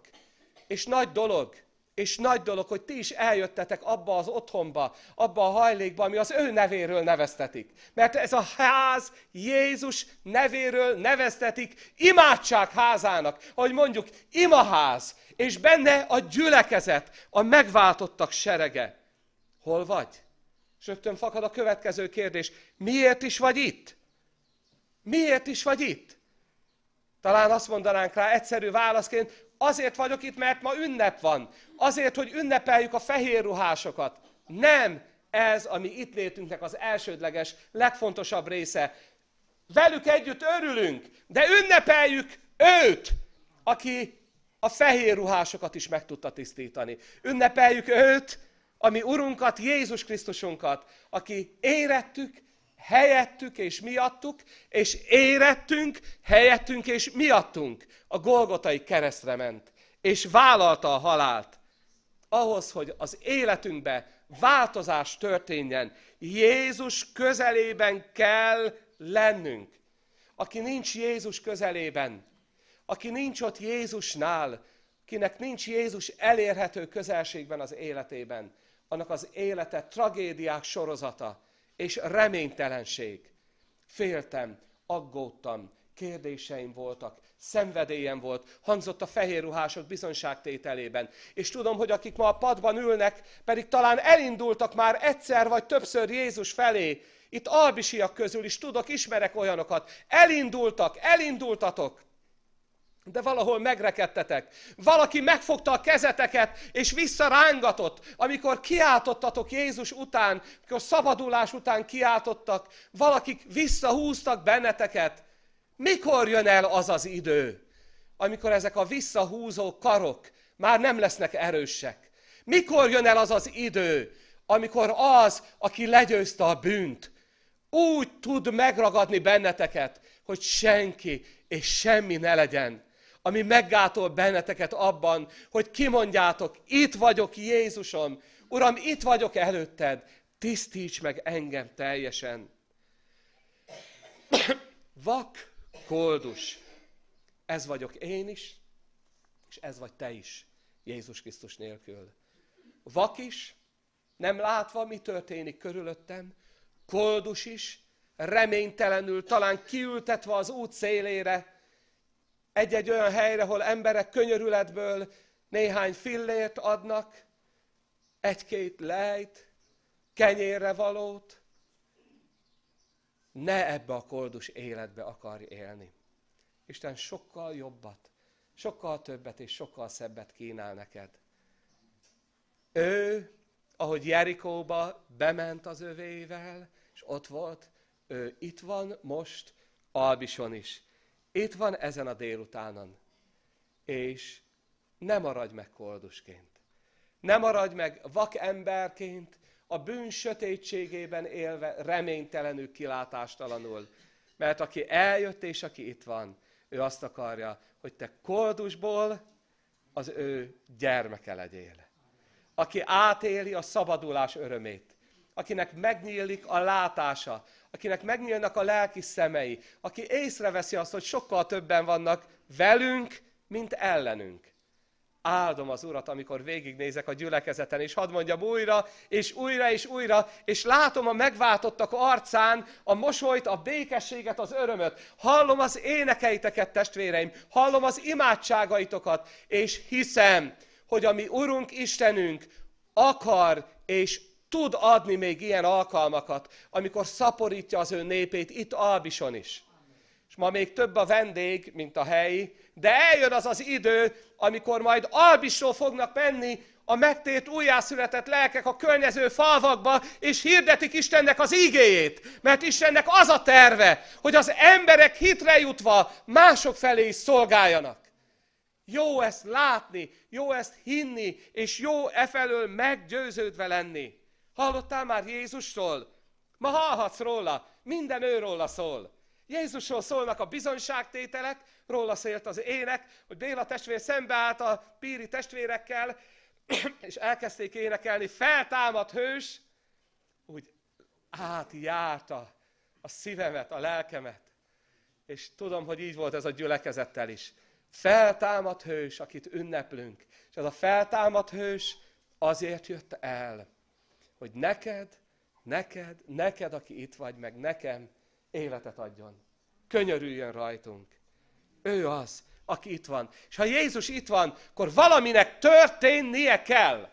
És nagy dolog, és nagy dolog, hogy ti is eljöttetek abba az otthonba, abba a hajlékba, ami az ő nevéről neveztetik. Mert ez a ház Jézus nevéről neveztetik imádság házának. Ahogy mondjuk, imaház, és benne a gyülekezet, a megváltottak serege. Hol vagy? És rögtön fakad a következő kérdés. Miért is vagy itt? Miért is vagy itt? Talán azt mondanánk rá egyszerű válaszként, azért vagyok itt, mert ma ünnep van. Azért, hogy ünnepeljük a fehér ruhásokat. Nem ez, ami itt létünknek az elsődleges, legfontosabb része. Velük együtt örülünk, de ünnepeljük őt, aki a fehér ruhásokat is meg tudta tisztítani. Ünnepeljük őt, ami Urunkat, Jézus Krisztusunkat, aki érettük, helyettük és miattuk, és érettünk, helyettünk és miattunk a Golgotai keresztre ment, és vállalta a halált. Ahhoz, hogy az életünkbe változás történjen, Jézus közelében kell lennünk. Aki nincs Jézus közelében, aki nincs ott Jézusnál, kinek nincs Jézus elérhető közelségben az életében, annak az élete tragédiák sorozata és reménytelenség. Féltem, aggódtam, kérdéseim voltak, szenvedélyem volt, hangzott a fehér ruhások bizonságtételében. És tudom, hogy akik ma a padban ülnek, pedig talán elindultak már egyszer vagy többször Jézus felé, itt albisiak közül is tudok, ismerek olyanokat, elindultak, elindultatok, de valahol megrekedtetek. Valaki megfogta a kezeteket, és visszarángatott. Amikor kiáltottatok Jézus után, amikor szabadulás után kiáltottak, valakik visszahúztak benneteket. Mikor jön el az az idő, amikor ezek a visszahúzó karok már nem lesznek erősek? Mikor jön el az az idő, amikor az, aki legyőzte a bűnt, úgy tud megragadni benneteket, hogy senki és semmi ne legyen ami meggátol benneteket abban, hogy kimondjátok, itt vagyok Jézusom, Uram, itt vagyok előtted, tisztíts meg engem teljesen. Vak, koldus, ez vagyok én is, és ez vagy te is, Jézus Krisztus nélkül. Vak is, nem látva, mi történik körülöttem, koldus is, reménytelenül, talán kiültetve az út szélére, egy-egy olyan helyre, ahol emberek könyörületből néhány fillért adnak, egy-két lejt, kenyérre valót, ne ebbe a koldus életbe akarj élni. Isten sokkal jobbat, sokkal többet és sokkal szebbet kínál neked. Ő, ahogy Jerikóba bement az övével, és ott volt, ő itt van most Albison is. Itt van ezen a délutánon. És ne maradj meg koldusként. Ne maradj meg vak emberként, a bűn sötétségében élve reménytelenül kilátástalanul. Mert aki eljött és aki itt van, ő azt akarja, hogy te koldusból az ő gyermeke legyél. aki átéli a szabadulás örömét, akinek megnyílik a látása, akinek megnyílnak a lelki szemei, aki észreveszi azt, hogy sokkal többen vannak velünk, mint ellenünk. Áldom az Urat, amikor végignézek a gyülekezeten, és hadd mondjam újra, és újra, és újra, és látom a megváltottak arcán a mosolyt, a békességet, az örömöt. Hallom az énekeiteket, testvéreim, hallom az imádságaitokat, és hiszem, hogy a mi Urunk Istenünk akar és tud adni még ilyen alkalmakat, amikor szaporítja az ő népét itt Albison is. És ma még több a vendég, mint a helyi, de eljön az az idő, amikor majd Albisról fognak menni a megtért újjászületett lelkek a környező falvakba, és hirdetik Istennek az ígéjét. Mert Istennek az a terve, hogy az emberek hitre jutva mások felé is szolgáljanak. Jó ezt látni, jó ezt hinni, és jó efelől meggyőződve lenni. Hallottál már Jézusról? Ma hallhatsz róla, minden őróla szól. Jézusról szólnak a bizonyságtételek, róla szélt az ének, hogy Béla testvér szembeállt a píri testvérekkel, [CLEARS THROAT] és elkezdték énekelni, feltámad hős, úgy átjárta a szívemet, a lelkemet. És tudom, hogy így volt ez a gyülekezettel is. Feltámad hős, akit ünneplünk. És ez a feltámad hős azért jött el, hogy neked, neked, neked, aki itt vagy, meg nekem életet adjon. Könyörüljön rajtunk. Ő az, aki itt van. És ha Jézus itt van, akkor valaminek történnie kell.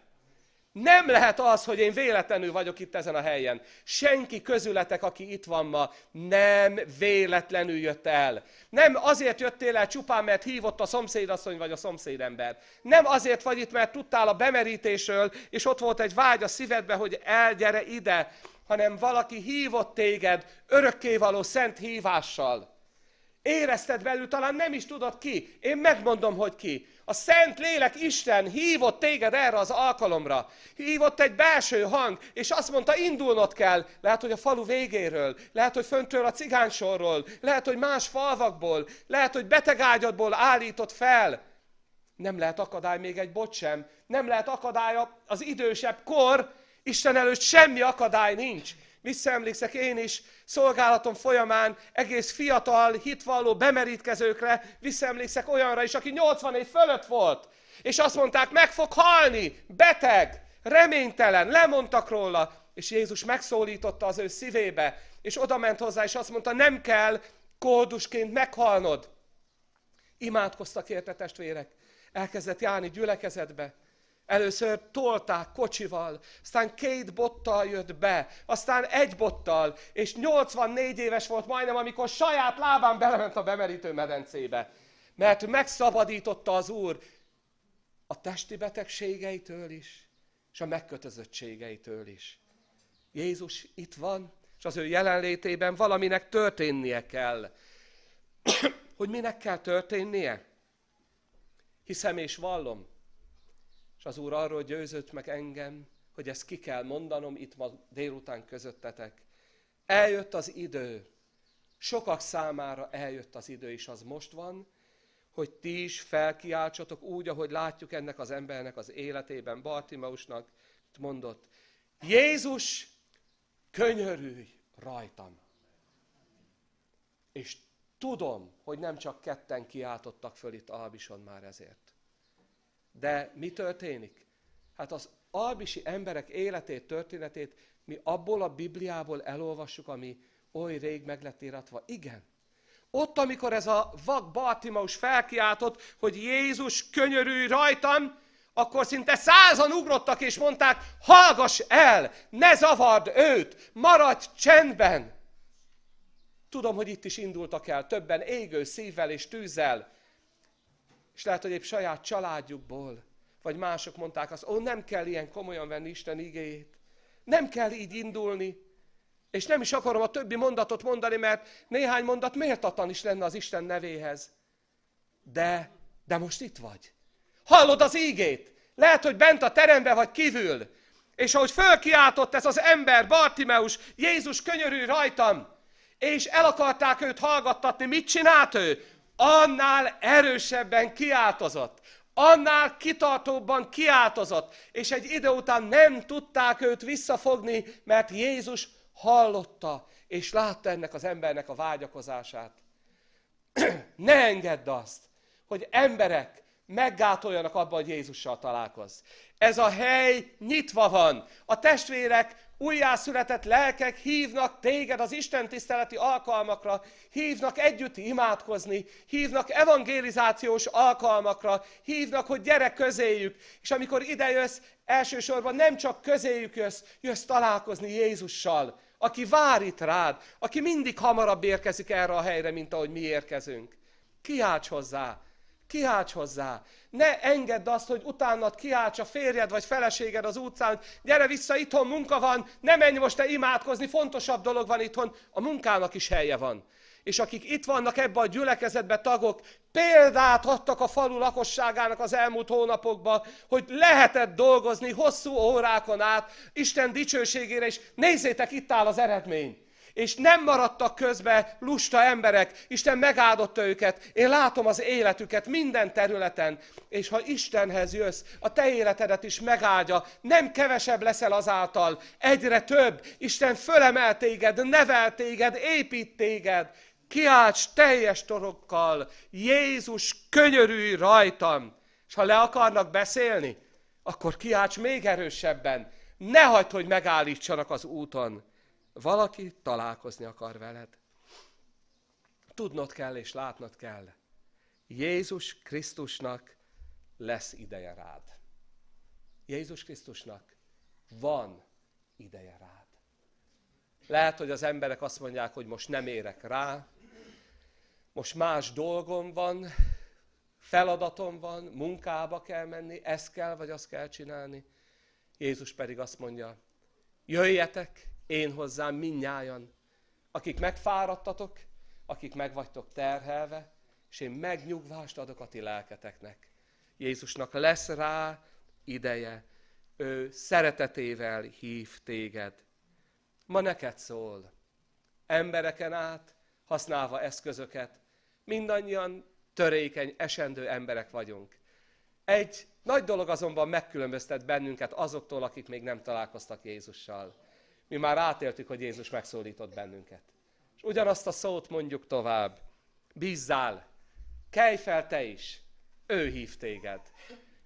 Nem lehet az, hogy én véletlenül vagyok itt ezen a helyen. Senki közületek, aki itt van ma, nem véletlenül jött el. Nem azért jöttél el csupán, mert hívott a szomszédasszony vagy a szomszédember. Nem azért vagy itt, mert tudtál a bemerítésről, és ott volt egy vágy a szívedbe, hogy elgyere ide, hanem valaki hívott téged örökkévaló szent hívással. Érezted belül, talán nem is tudod ki. Én megmondom, hogy ki. A Szent Lélek Isten hívott téged erre az alkalomra. Hívott egy belső hang, és azt mondta, indulnod kell. Lehet, hogy a falu végéről, lehet, hogy föntről a cigánysorról, lehet, hogy más falvakból, lehet, hogy betegágyadból állított fel. Nem lehet akadály még egy bot sem. Nem lehet akadály az idősebb kor. Isten előtt semmi akadály nincs. Visszaemlékszek én is szolgálatom folyamán egész fiatal, hitvalló bemerítkezőkre, visszaemlékszek olyanra is, aki 80 év fölött volt. És azt mondták, meg fog halni, beteg, reménytelen, lemondtak róla. És Jézus megszólította az ő szívébe, és oda ment hozzá, és azt mondta, nem kell koldusként meghalnod. Imádkoztak érte testvérek. Elkezdett járni gyülekezetbe. Először tolták kocsival, aztán két bottal jött be, aztán egy bottal, és 84 éves volt majdnem, amikor saját lábán belement a bemerítő medencébe. Mert megszabadította az Úr a testi betegségeitől is, és a megkötözöttségeitől is. Jézus itt van, és az ő jelenlétében valaminek történnie kell. hogy minek kell történnie? Hiszem és vallom, és az Úr arról győzött meg engem, hogy ezt ki kell mondanom itt ma délután közöttetek. Eljött az idő, sokak számára eljött az idő, és az most van, hogy ti is felkiáltsatok úgy, ahogy látjuk ennek az embernek az életében, Bartimeusnak mondott, Jézus, könyörülj rajtam. És tudom, hogy nem csak ketten kiáltottak föl itt Albison már ezért. De mi történik? Hát az albisi emberek életét, történetét mi abból a Bibliából elolvassuk, ami oly rég meg lett íratva. Igen. Ott, amikor ez a vak Bartimaus felkiáltott, hogy Jézus könyörülj rajtam, akkor szinte százan ugrottak és mondták, hallgass el, ne zavard őt, maradj csendben. Tudom, hogy itt is indultak el többen égő szívvel és tűzzel, és lehet, hogy épp saját családjukból, vagy mások mondták azt, ó, nem kell ilyen komolyan venni Isten igéjét. Nem kell így indulni. És nem is akarom a többi mondatot mondani, mert néhány mondat méltatlan is lenne az Isten nevéhez. De, de most itt vagy. Hallod az ígét? Lehet, hogy bent a terembe vagy kívül. És ahogy fölkiáltott ez az ember, Bartimeus, Jézus könyörű rajtam, és el akarták őt hallgattatni, mit csinált ő? Annál erősebben kiáltozott, annál kitartóbban kiáltozott, és egy idő után nem tudták őt visszafogni, mert Jézus hallotta, és látta ennek az embernek a vágyakozását. [CLEARS THROAT] ne engedd azt, hogy emberek meggátoljanak abban, hogy Jézussal találkozz. Ez a hely nyitva van. A testvérek, újjászületett lelkek hívnak téged az Isten tiszteleti alkalmakra, hívnak együtt imádkozni, hívnak evangelizációs alkalmakra, hívnak, hogy gyere közéjük. És amikor ide jössz, elsősorban nem csak közéjük jössz, jössz találkozni Jézussal, aki vár itt rád, aki mindig hamarabb érkezik erre a helyre, mint ahogy mi érkezünk. Kiálts hozzá, kiálts hozzá. Ne engedd azt, hogy utánad kiálts a férjed vagy feleséged az utcán, gyere vissza, itthon munka van, ne menj most te imádkozni, fontosabb dolog van itthon, a munkának is helye van. És akik itt vannak ebbe a gyülekezetbe tagok, példát adtak a falu lakosságának az elmúlt hónapokban, hogy lehetett dolgozni hosszú órákon át, Isten dicsőségére, és nézzétek, itt áll az eredmény és nem maradtak közbe lusta emberek. Isten megáldotta őket. Én látom az életüket minden területen. És ha Istenhez jössz, a te életedet is megáldja. Nem kevesebb leszel azáltal, egyre több. Isten fölemel téged, nevel téged, épít téged. Kiálts teljes torokkal, Jézus könyörülj rajtam. És ha le akarnak beszélni, akkor kiálts még erősebben. Ne hagyd, hogy megállítsanak az úton. Valaki találkozni akar veled. Tudnod kell és látnod kell. Jézus Krisztusnak lesz ideje rád. Jézus Krisztusnak van ideje rád. Lehet, hogy az emberek azt mondják, hogy most nem érek rá, most más dolgom van, feladatom van, munkába kell menni, ezt kell, vagy azt kell csinálni. Jézus pedig azt mondja, jöjjetek, én hozzám minnyájan, akik megfáradtatok, akik megvagytok terhelve, és én megnyugvást adok a ti lelketeknek. Jézusnak lesz rá ideje, ő szeretetével hív téged. Ma neked szól, embereken át, használva eszközöket, mindannyian törékeny, esendő emberek vagyunk. Egy nagy dolog azonban megkülönböztet bennünket azoktól, akik még nem találkoztak Jézussal. Mi már átéltük, hogy Jézus megszólított bennünket. És ugyanazt a szót mondjuk tovább. Bízzál, kelj fel te is, ő hív téged.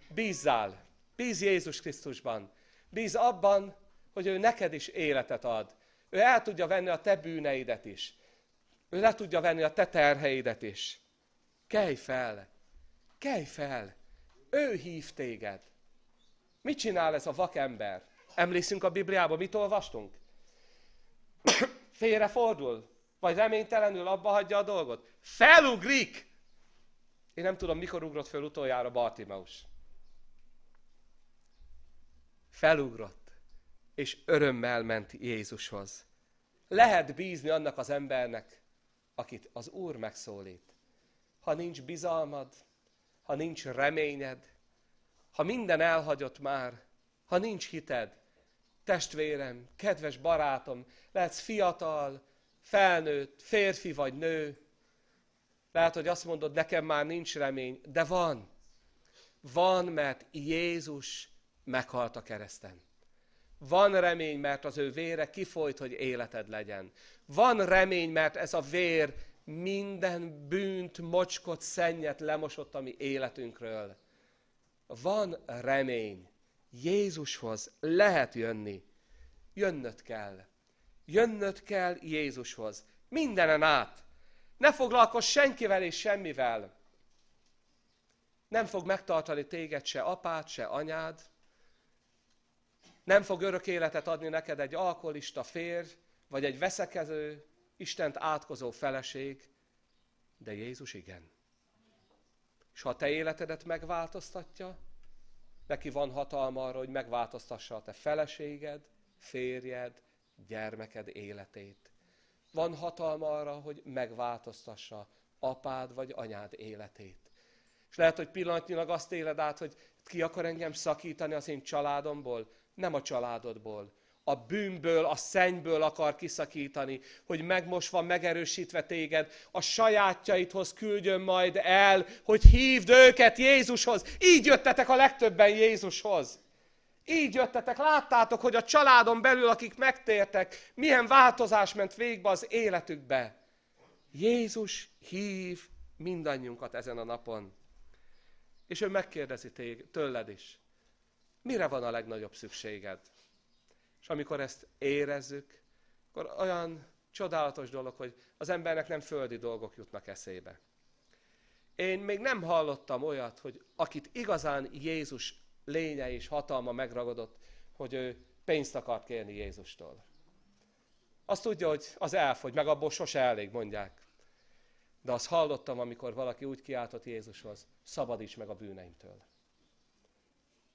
Bízzál, bíz Jézus Krisztusban. Bíz abban, hogy ő neked is életet ad. Ő el tudja venni a te bűneidet is. Ő le tudja venni a te terheidet is. Kelj fel, kelj fel, ő hív téged. Mit csinál ez a vakember? Emlékszünk a Bibliába, mit olvastunk? [COUGHS] Félrefordul, vagy reménytelenül abba hagyja a dolgot. Felugrik! Én nem tudom, mikor ugrott fel utoljára Bartimeus. Felugrott, és örömmel ment Jézushoz. Lehet bízni annak az embernek, akit az Úr megszólít. Ha nincs bizalmad, ha nincs reményed, ha minden elhagyott már, ha nincs hited, testvérem, kedves barátom, lehetsz fiatal, felnőtt, férfi vagy nő, lehet, hogy azt mondod, nekem már nincs remény, de van. Van, mert Jézus meghalt a kereszten. Van remény, mert az ő vére kifolyt, hogy életed legyen. Van remény, mert ez a vér minden bűnt, mocskot, szennyet lemosott a mi életünkről. Van remény. Jézushoz lehet jönni. Jönnöd kell. Jönnöd kell Jézushoz. Mindenen át. Ne foglalkozz senkivel és semmivel. Nem fog megtartani téged se apád, se anyád. Nem fog örök életet adni neked egy alkoholista férj, vagy egy veszekező, Istent átkozó feleség, de Jézus igen. És ha te életedet megváltoztatja, neki van hatalma arra, hogy megváltoztassa a te feleséged, férjed, gyermeked életét. Van hatalma arra, hogy megváltoztassa apád vagy anyád életét. És lehet, hogy pillanatnyilag azt éled át, hogy ki akar engem szakítani az én családomból, nem a családodból, a bűnből, a szennyből akar kiszakítani, hogy megmosva, megerősítve téged, a sajátjaidhoz küldjön majd el, hogy hívd őket Jézushoz. Így jöttetek a legtöbben Jézushoz. Így jöttetek, láttátok, hogy a családon belül, akik megtértek, milyen változás ment végbe az életükbe. Jézus hív mindannyiunkat ezen a napon. És ő megkérdezi tőled is, mire van a legnagyobb szükséged? És amikor ezt érezzük, akkor olyan csodálatos dolog, hogy az embernek nem földi dolgok jutnak eszébe. Én még nem hallottam olyat, hogy akit igazán Jézus lénye és hatalma megragadott, hogy ő pénzt akart kérni Jézustól. Azt tudja, hogy az elfogy, meg abból sose elég, mondják. De azt hallottam, amikor valaki úgy kiáltott Jézushoz, szabadíts meg a bűneimtől.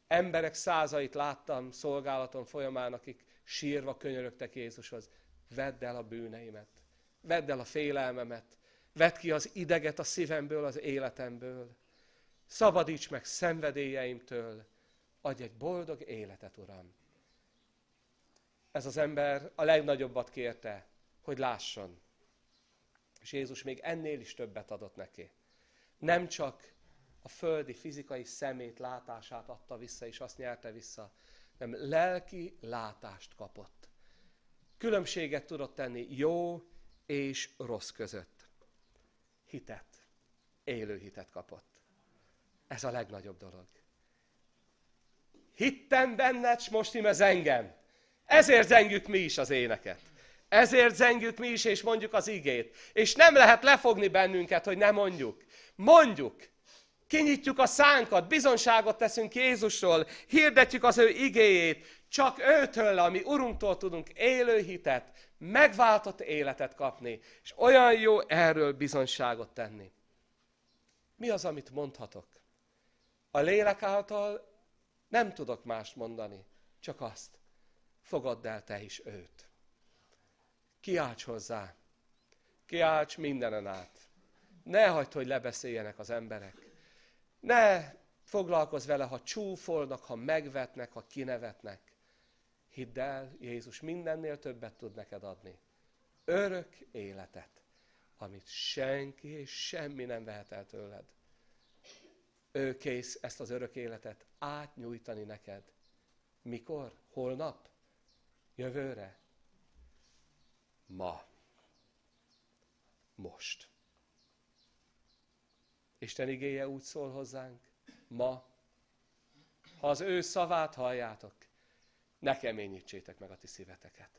Emberek százait láttam szolgálaton folyamán, akik sírva könyörögtek Jézushoz. Vedd el a bűneimet, vedd el a félelmemet, vedd ki az ideget a szívemből, az életemből. Szabadíts meg szenvedélyeimtől, adj egy boldog életet, Uram. Ez az ember a legnagyobbat kérte, hogy lásson. És Jézus még ennél is többet adott neki. Nem csak a földi, fizikai szemét, látását adta vissza, és azt nyerte vissza, nem lelki látást kapott. Különbséget tudott tenni jó és rossz között. Hitet, élő hitet kapott. Ez a legnagyobb dolog. Hittem benned, s most imez engem. Ezért zengjük mi is az éneket. Ezért zengjük mi is, és mondjuk az igét. És nem lehet lefogni bennünket, hogy ne mondjuk. Mondjuk. Kinyitjuk a szánkat, bizonságot teszünk Jézusról, hirdetjük az ő igéjét, csak őtől, ami Urunktól tudunk élő hitet, megváltott életet kapni, és olyan jó erről bizonságot tenni. Mi az, amit mondhatok? A lélek által nem tudok mást mondani, csak azt. Fogadd el te is őt. Kiálts hozzá. Kiálts mindenen át. Ne hagyd, hogy lebeszéljenek az emberek. Ne foglalkozz vele, ha csúfolnak, ha megvetnek, ha kinevetnek. Hidd el, Jézus mindennél többet tud neked adni. Örök életet, amit senki és semmi nem vehet el tőled. Ő kész ezt az örök életet átnyújtani neked. Mikor? Holnap? Jövőre? Ma. Most. Isten igéje úgy szól hozzánk, ma, ha az ő szavát halljátok, ne keményítsétek meg a ti szíveteket.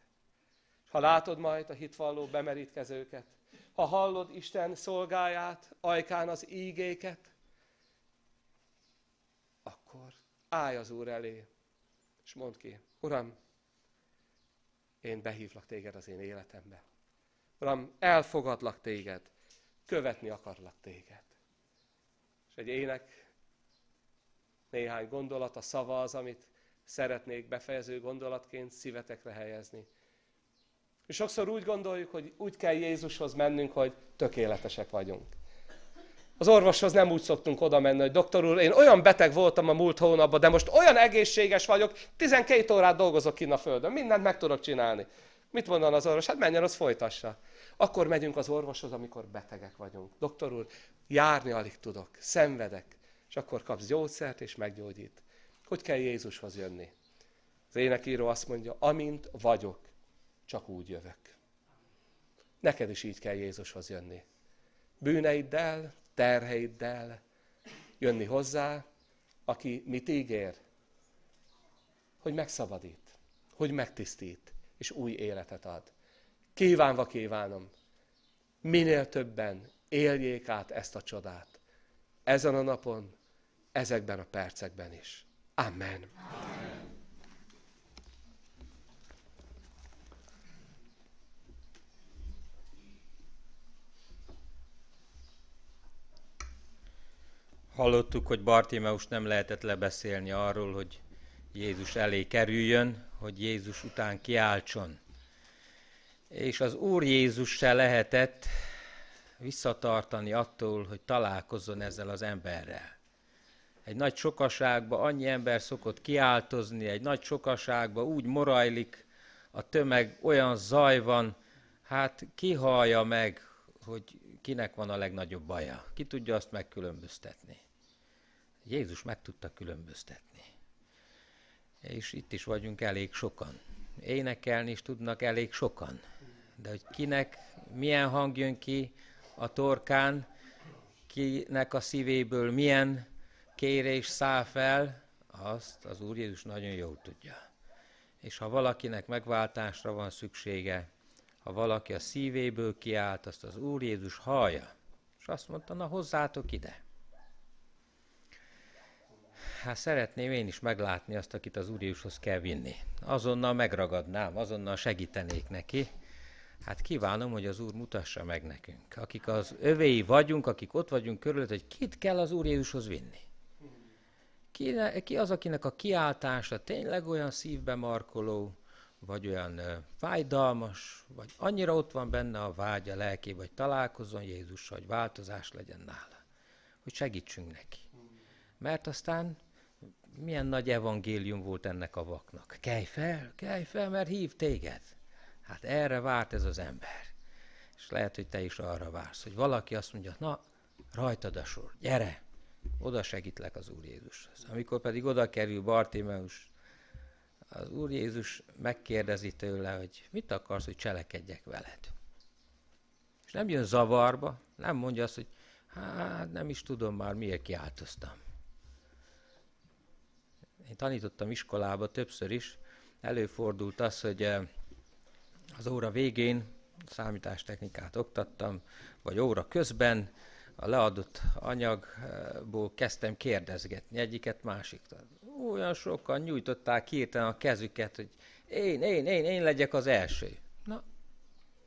Ha látod majd a hitvalló bemerítkezőket, ha hallod Isten szolgáját, ajkán az ígéket, akkor állj az Úr elé, és mondd ki, Uram, én behívlak téged az én életembe. Uram, elfogadlak téged, követni akarlak téged. És egy ének, néhány gondolat, a szava az, amit szeretnék befejező gondolatként szívetekre helyezni. És sokszor úgy gondoljuk, hogy úgy kell Jézushoz mennünk, hogy tökéletesek vagyunk. Az orvoshoz nem úgy szoktunk oda menni, hogy doktor úr, én olyan beteg voltam a múlt hónapban, de most olyan egészséges vagyok, 12 órát dolgozok kinn a földön, mindent meg tudok csinálni. Mit mondan az orvos? Hát menjen, az folytassa. Akkor megyünk az orvoshoz, amikor betegek vagyunk. Doktor úr, járni alig tudok, szenvedek. És akkor kapsz gyógyszert, és meggyógyít. Hogy kell Jézushoz jönni? Az énekíró azt mondja, amint vagyok, csak úgy jövök. Neked is így kell Jézushoz jönni. Bűneiddel, terheiddel jönni hozzá, aki mit ígér? Hogy megszabadít, hogy megtisztít, és új életet ad. Kívánva kívánom, minél többen éljék át ezt a csodát. Ezen a napon, ezekben a percekben is. Amen. Amen. Hallottuk, hogy Bartimeus nem lehetett lebeszélni arról, hogy Jézus elé kerüljön, hogy Jézus után kiáltson. És az Úr Jézus se lehetett visszatartani attól, hogy találkozzon ezzel az emberrel. Egy nagy sokaságban annyi ember szokott kiáltozni, egy nagy sokaságban úgy morajlik a tömeg, olyan zaj van, hát ki hallja meg, hogy kinek van a legnagyobb baja? Ki tudja azt megkülönböztetni? Jézus meg tudta különböztetni. És itt is vagyunk elég sokan. Énekelni is tudnak elég sokan. De hogy kinek milyen hang jön ki a torkán, kinek a szívéből milyen kérés száll fel, azt az Úr Jézus nagyon jól tudja. És ha valakinek megváltásra van szüksége, ha valaki a szívéből kiált, azt az Úr Jézus hallja. És azt mondta, na hozzátok ide. Hát szeretném én is meglátni azt, akit az Úr Jézushoz kell vinni. Azonnal megragadnám, azonnal segítenék neki. Hát kívánom, hogy az Úr mutassa meg nekünk. Akik az övéi vagyunk, akik ott vagyunk körülött, hogy kit kell az Úr Jézushoz vinni. Ki, ki az, akinek a kiáltása tényleg olyan szívbe markoló, vagy olyan fájdalmas, vagy annyira ott van benne a vágy a lelké, vagy találkozzon Jézus, hogy változás legyen nála. Hogy segítsünk neki. Mert aztán milyen nagy evangélium volt ennek a vaknak. Kelj fel, kelj fel, mert hív téged. Hát erre várt ez az ember. És lehet, hogy te is arra vársz, hogy valaki azt mondja, na, rajtad a sor, gyere, oda segítlek az Úr Jézushoz. Amikor pedig oda kerül Bartimeus, az Úr Jézus megkérdezi tőle, hogy mit akarsz, hogy cselekedjek veled. És nem jön zavarba, nem mondja azt, hogy hát nem is tudom már, miért kiáltoztam. Én tanítottam iskolába többször is, előfordult az, hogy eh, az óra végén számítástechnikát oktattam, vagy óra közben a leadott anyagból kezdtem kérdezgetni egyiket másiktól. Olyan sokan nyújtották hirtelen a kezüket, hogy én, én, én, én legyek az első. Na,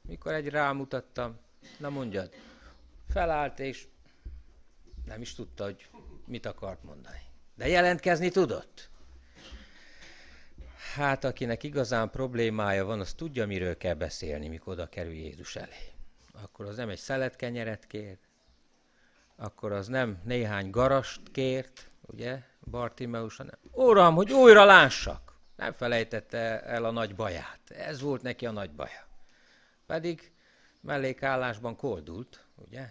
mikor egy rámutattam, na mondjad, felállt és nem is tudta, hogy mit akart mondani. De jelentkezni tudott. Hát akinek igazán problémája van, az tudja, miről kell beszélni, mikor oda kerül Jézus elé. Akkor az nem egy szeletkenyeret kér, akkor az nem néhány garast kért, ugye, Bartimeus, hanem Uram, hogy újra lássak. Nem felejtette el a nagy baját. Ez volt neki a nagy baja. Pedig mellékállásban koldult, ugye?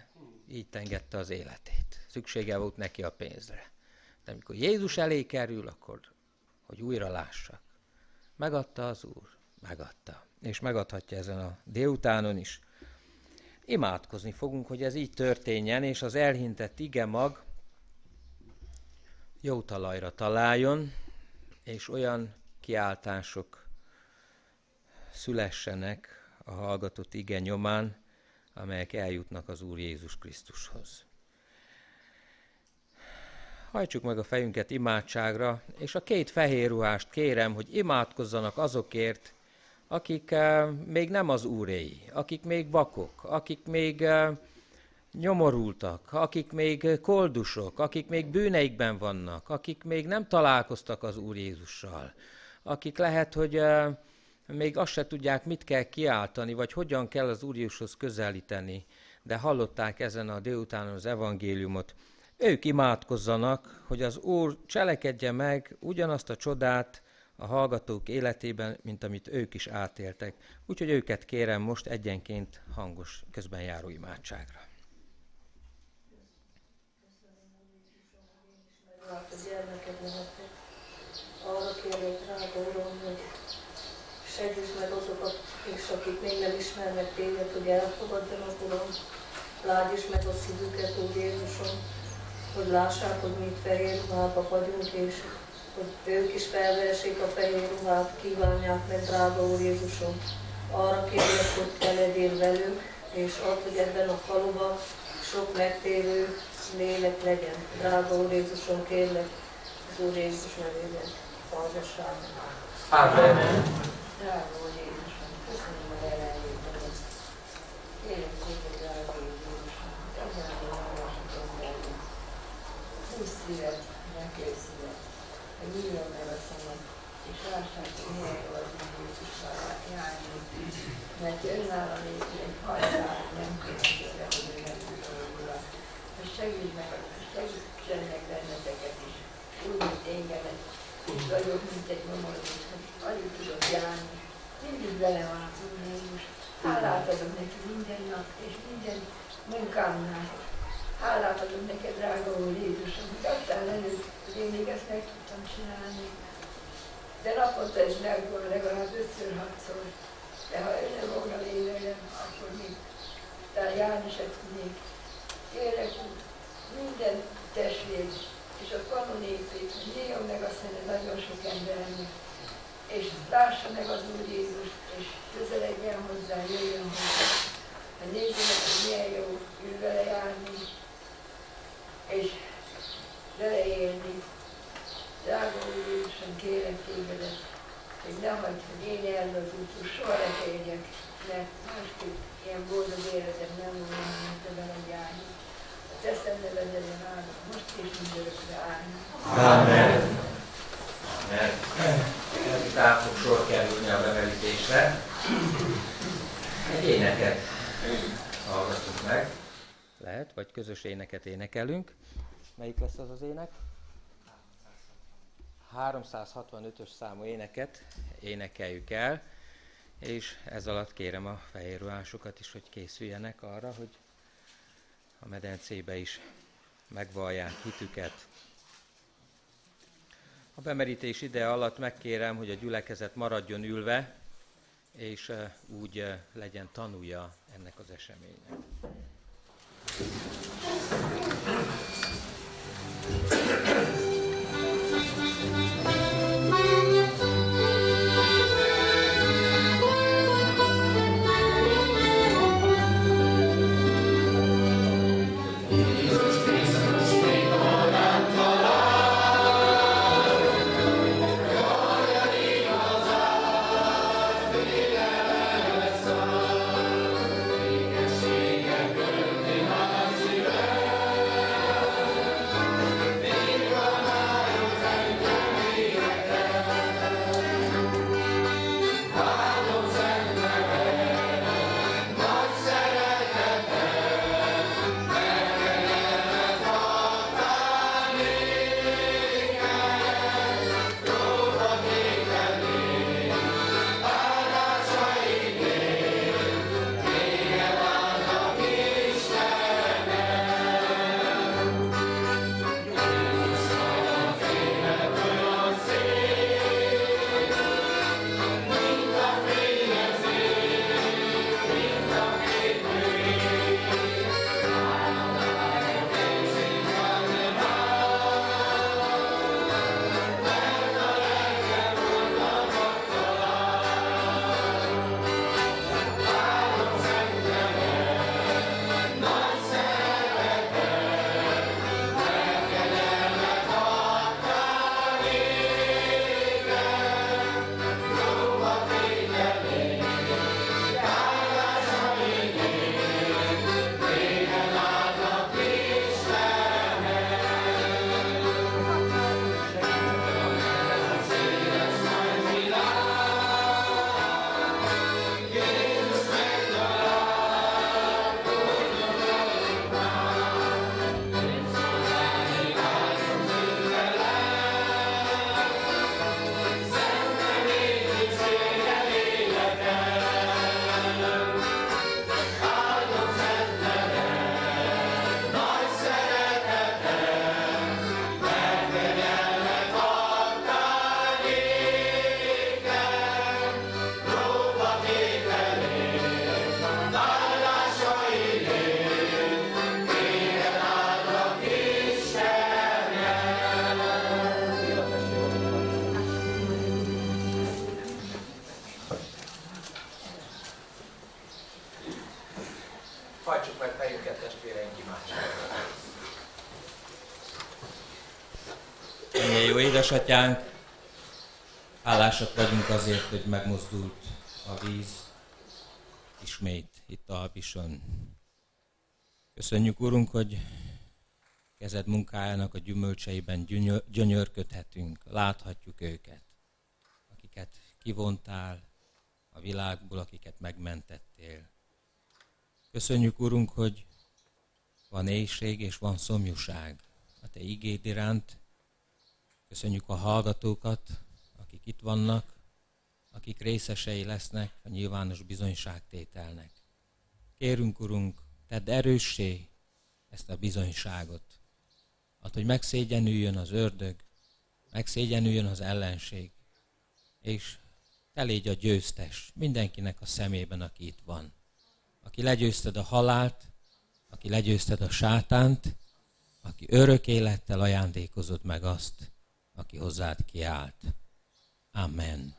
Így tengette az életét. Szüksége volt neki a pénzre. De amikor Jézus elé kerül, akkor, hogy újra lássak. Megadta az Úr? Megadta. És megadhatja ezen a délutánon is. Imádkozni fogunk, hogy ez így történjen, és az elhintett ige mag jó talajra találjon, és olyan kiáltások szülessenek a hallgatott ige nyomán, amelyek eljutnak az Úr Jézus Krisztushoz. Hajtsuk meg a fejünket imádságra, és a két fehér ruhást kérem, hogy imádkozzanak azokért, akik uh, még nem az úréi, akik még vakok, akik még uh, nyomorultak, akik még koldusok, akik még bűneikben vannak, akik még nem találkoztak az Úr Jézussal, akik lehet, hogy uh, még azt se tudják, mit kell kiáltani, vagy hogyan kell az Úr Jézushoz közelíteni, de hallották ezen a délutánon az evangéliumot. Ők imádkozzanak, hogy az Úr cselekedje meg ugyanazt a csodát, a hallgatók életében, mint amit ők is átéltek. Úgyhogy őket kérem most egyenként hangos közben járó imádságra. segíts meg azokat és akik még nem ismernek téged, hogy elfogadjanak, Uram. Lágyis meg a szívüket, Úr Jézusom, hogy lássák, hogy mi fehér vagyunk, és hogy ők is felversék a fehér ruhát, kívánják meg, drága Úr Jézusom. Arra kérlek, hogy te legyél velünk, és add, hogy ebben a faluban sok megtérő lélek legyen. Drága Úr Jézusom, kérlek, az Úr Jézus nevében, hallgassál Amen. Drága Úr Jézusom, köszönöm a jelenlétedet. Kérlek, téged, drága Úr Jézusom, egyáltalán hallgassatok velünk. Megkész szívet hogy nyíljon meg a szemed, és lássák, hogy jó az Úr Jézussal járni. Mert önálló léti egy hajszál nem különböző, hogy nem tudja Hogy segíts meg, segítsenek benneteket is, úgy, mint engemet, és vagyok, mint egy nyomorult, hogy alig tudok járni, mindig vele van az Úr Jézus. Hálát adok neki minden nap, és minden munkámnál. Hálát adok neked, drága Úr Jézus, amit adtál előtt, hogy én még ezt meg tudtam csinálni. De naponta is megvan legalább ötször, hatszor. De ha ő nem volna lévelem, akkor még talán járni se tudnék. Kérlek, minden testvér, és a kanon épít, nyíljon meg a szene nagyon sok embernek, és lássa meg az Úr Jézus, és közeledjen hozzá, jöjjön hozzá. Nézd meg, hogy milyen jó ő járni, és vele élni. Drága Úr kérek tégedet, hogy ne hagyd, hogy én járni az úton, soha ne térjek, mert másképp ilyen boldog életem nem volna, mint a veled járni. A te neved legyen áldva, most és mindörökre állni. Amen. Amen. Ezután fog sor kerülni a bemerítésre. Egy éneket hallgatunk meg. Lehet, vagy közös éneket énekelünk. Melyik lesz az az ének? 365-ös számú éneket énekeljük el, és ez alatt kérem a fehér ruhásokat is, hogy készüljenek arra, hogy a medencébe is megvallják hitüket. A bemerítés ide alatt megkérem, hogy a gyülekezet maradjon ülve, és eh, úgy eh, legyen tanulja ennek az eseménynek. Thank you. Édesatyánk, hálásak vagyunk azért, hogy megmozdult a víz ismét itt a Alpison. Köszönjük, Urunk, hogy kezed munkájának a gyümölcseiben gyönyör, gyönyörködhetünk, láthatjuk őket, akiket kivontál a világból, akiket megmentettél. Köszönjük, Urunk, hogy van éjség és van szomjúság a Te igéd iránt. Köszönjük a hallgatókat, akik itt vannak, akik részesei lesznek a nyilvános bizonyságtételnek. Kérünk, Urunk, tedd erőssé ezt a bizonyságot. Hát, hogy megszégyenüljön az ördög, megszégyenüljön az ellenség, és te légy a győztes mindenkinek a szemében, aki itt van. Aki legyőzted a halált, aki legyőzted a sátánt, aki örök élettel ajándékozott meg azt, aki hozzád kiállt. Amen.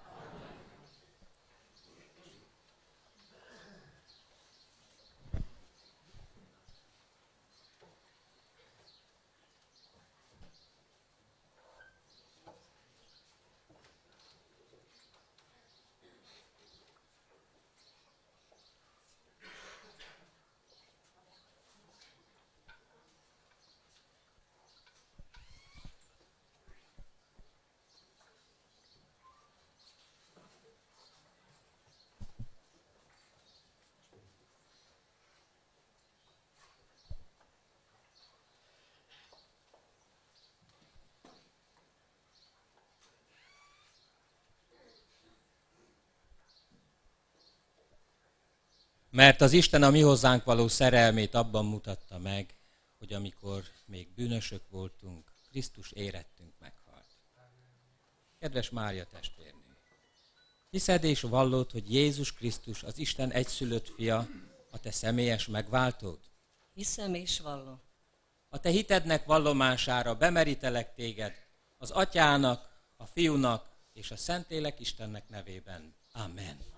Mert az Isten a mi hozzánk való szerelmét abban mutatta meg, hogy amikor még bűnösök voltunk, Krisztus érettünk meghalt. Kedves Mária testvérnő, hiszed és vallod, hogy Jézus Krisztus az Isten egyszülött fia, a te személyes megváltód? Hiszem és vallom. A te hitednek vallomására bemerítelek téged az atyának, a fiúnak és a Szentlélek Istennek nevében. Amen.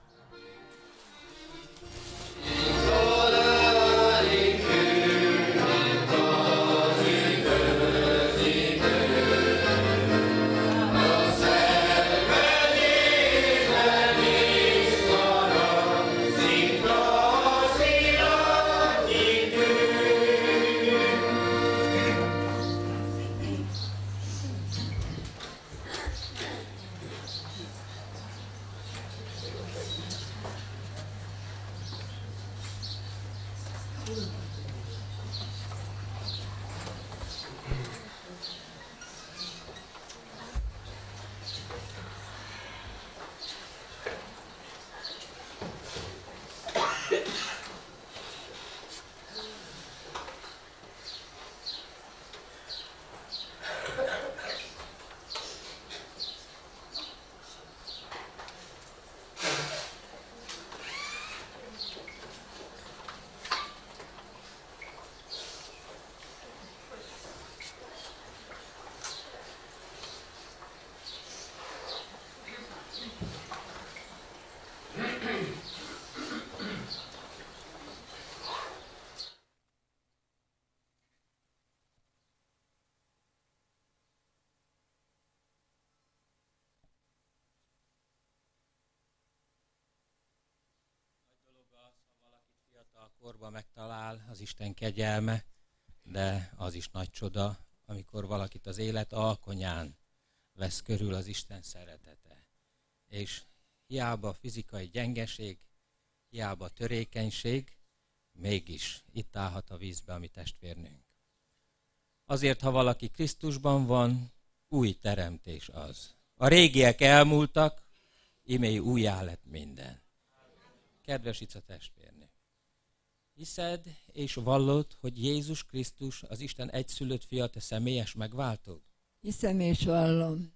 Korban megtalál az Isten kegyelme, de az is nagy csoda, amikor valakit az élet alkonyán vesz körül az Isten szeretete. És hiába fizikai gyengeség, hiába törékenység, mégis itt állhat a vízbe a mi testvérnünk. Azért, ha valaki Krisztusban van, új teremtés az. A régiek elmúltak, imé újjá lett minden. Kedves Ica testvérnő, hiszed és vallod, hogy Jézus Krisztus az Isten egyszülött fia, te személyes megváltód? Hiszem és vallom.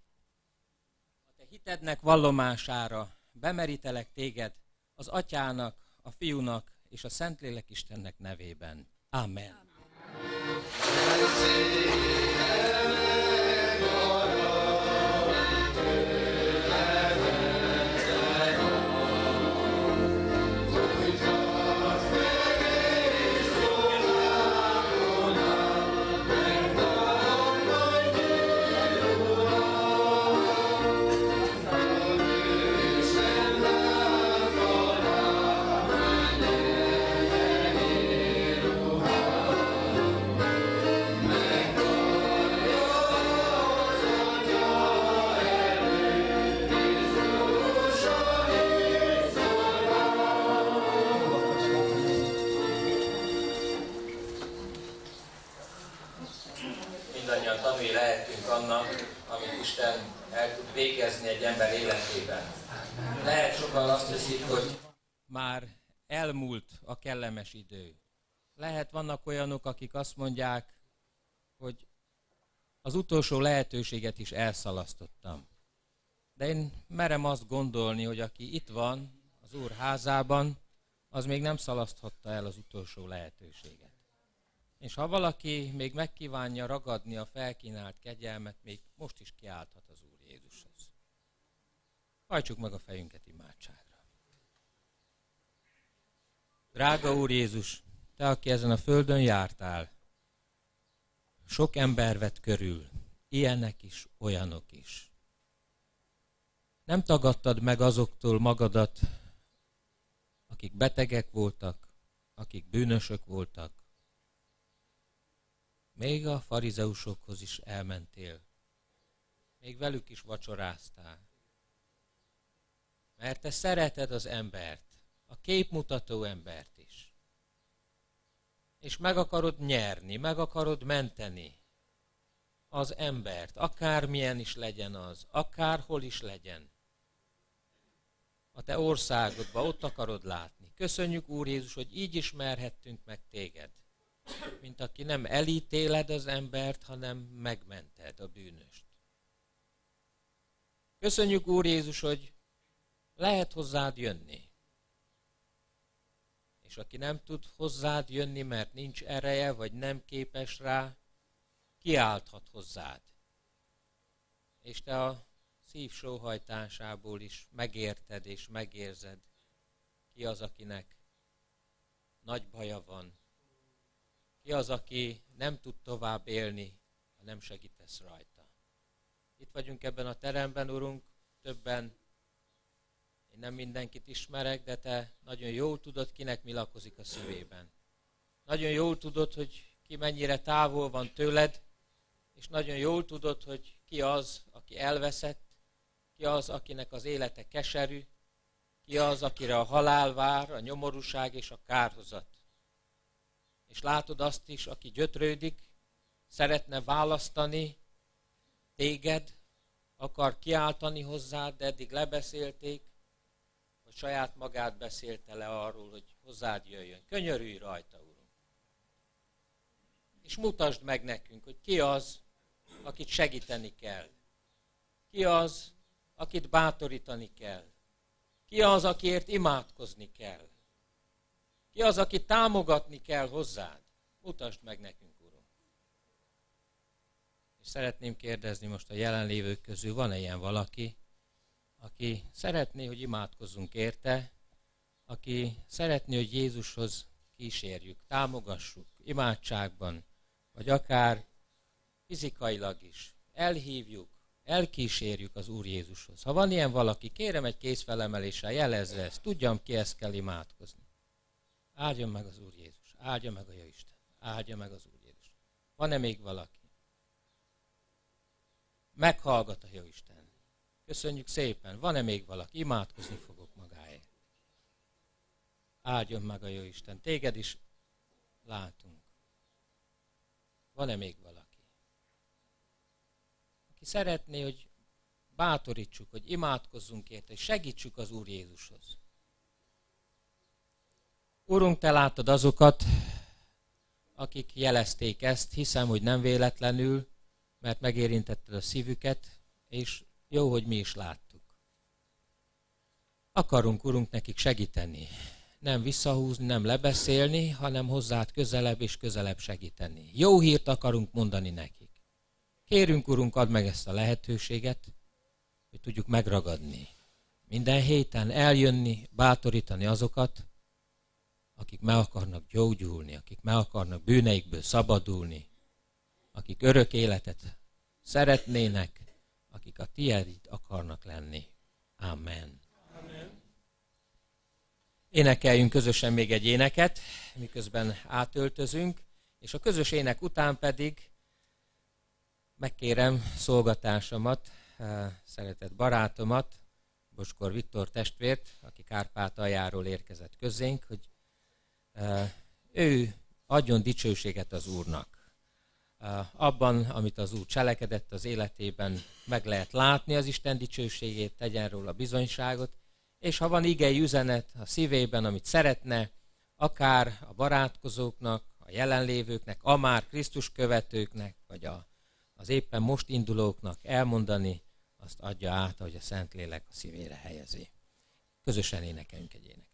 A te hitednek vallomására bemerítelek téged az atyának, a fiúnak és a Szentlélek Istennek nevében. Amen. Mindannyian végezni egy ember életében. Lehet sokan azt hiszik, hogy már elmúlt a kellemes idő. Lehet vannak olyanok, akik azt mondják, hogy az utolsó lehetőséget is elszalasztottam. De én merem azt gondolni, hogy aki itt van az Úr házában, az még nem szalaszthatta el az utolsó lehetőséget. És ha valaki még megkívánja ragadni a felkínált kegyelmet, még most is kiálthat az Úr Jézushoz. Hajtsuk meg a fejünket imádságra. Drága Úr Jézus, Te, aki ezen a földön jártál, sok ember vett körül, ilyenek is, olyanok is. Nem tagadtad meg azoktól magadat, akik betegek voltak, akik bűnösök voltak. Még a farizeusokhoz is elmentél. Még velük is vacsoráztál. Mert te szereted az embert, a képmutató embert is. És meg akarod nyerni, meg akarod menteni az embert, akármilyen is legyen az, akárhol is legyen a te országodba, ott akarod látni. Köszönjük, Úr Jézus, hogy így ismerhettünk meg téged, mint aki nem elítéled az embert, hanem megmented a bűnöst. Köszönjük, Úr Jézus, hogy lehet hozzád jönni. És aki nem tud hozzád jönni, mert nincs ereje, vagy nem képes rá, kiálthat hozzád. És te a szív sóhajtásából is megérted és megérzed, ki az, akinek nagy baja van, ki az, aki nem tud tovább élni, ha nem segítesz rajta. Itt vagyunk ebben a teremben, Urunk, többen, én nem mindenkit ismerek, de Te nagyon jól tudod, kinek mi lakozik a szívében. Nagyon jól tudod, hogy ki mennyire távol van tőled, és nagyon jól tudod, hogy ki az, aki elveszett, ki az, akinek az élete keserű, ki az, akire a halál vár, a nyomorúság és a kárhozat. És látod azt is, aki gyötrődik, szeretne választani téged, akar kiáltani hozzád, de eddig lebeszélték, saját magát beszélte le arról, hogy hozzád jöjjön. Könyörülj rajta, Uram. És mutasd meg nekünk, hogy ki az, akit segíteni kell. Ki az, akit bátorítani kell? Ki az, akiért imádkozni kell? Ki az, akit támogatni kell hozzád? Mutasd meg nekünk, Uram. És szeretném kérdezni most a jelenlévők közül, van-e ilyen valaki, aki szeretné, hogy imádkozzunk érte, aki szeretné, hogy Jézushoz kísérjük, támogassuk, imádságban, vagy akár fizikailag is, elhívjuk, elkísérjük az Úr Jézushoz. Ha van ilyen valaki, kérem egy kézfelemeléssel, jelezze ezt, tudjam, ki ezt kell imádkozni. Áldjon meg az Úr Jézus, áldja meg a Jó Isten, áldja meg az Úr Jézus. Van-e még valaki? Meghallgat a Jó Isten. Köszönjük szépen. Van-e még valaki? Imádkozni fogok magáért. Áldjon meg a Jó Isten. Téged is látunk. Van-e még valaki? aki szeretné, hogy bátorítsuk, hogy imádkozzunk érte, hogy segítsük az Úr Jézushoz. Urunk, Te láttad azokat, akik jelezték ezt, hiszem, hogy nem véletlenül, mert megérintetted a szívüket, és jó, hogy mi is láttuk. Akarunk, Urunk, nekik segíteni. Nem visszahúzni, nem lebeszélni, hanem hozzád közelebb és közelebb segíteni. Jó hírt akarunk mondani nekik. Kérünk, Urunk, add meg ezt a lehetőséget, hogy tudjuk megragadni. Minden héten eljönni, bátorítani azokat, akik meg akarnak gyógyulni, akik meg akarnak bűneikből szabadulni, akik örök életet szeretnének, akik a tiéd akarnak lenni. Amen. Amen. Énekeljünk közösen még egy éneket, miközben átöltözünk, és a közös ének után pedig megkérem szolgatásomat, eh, szeretett barátomat, Boskor Viktor testvért, aki Kárpátaljáról érkezett közénk, hogy eh, ő adjon dicsőséget az Úrnak. Abban, amit az Úr cselekedett az életében, meg lehet látni az Isten dicsőségét, tegyen róla bizonyságot, és ha van igei üzenet a szívében, amit szeretne, akár a barátkozóknak, a jelenlévőknek, a már Krisztus követőknek, vagy a, az éppen most indulóknak elmondani, azt adja át, hogy a Szentlélek a szívére helyezi. Közösen énekeljünk egy ének.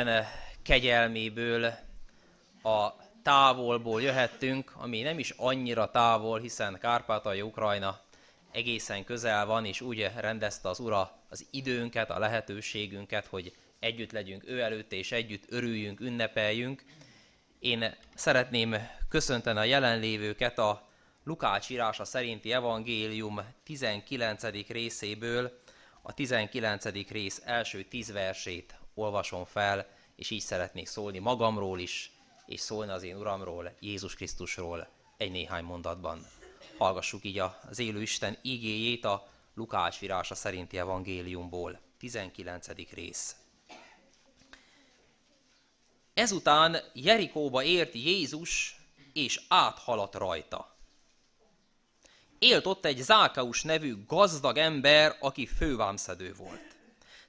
Isten kegyelméből a távolból jöhettünk, ami nem is annyira távol, hiszen Kárpátalja, Ukrajna egészen közel van, és úgy rendezte az Ura az időnket, a lehetőségünket, hogy együtt legyünk ő előtt, és együtt örüljünk, ünnepeljünk. Én szeretném köszönteni a jelenlévőket a Lukács írása szerinti evangélium 19. részéből, a 19. rész első tíz versét olvasom fel, és így szeretnék szólni magamról is, és szólni az én Uramról, Jézus Krisztusról egy néhány mondatban. Hallgassuk így az élő Isten igéjét a Lukács virása szerinti evangéliumból, 19. rész. Ezután Jerikóba ért Jézus, és áthaladt rajta. Élt ott egy Zákaus nevű gazdag ember, aki fővámszedő volt.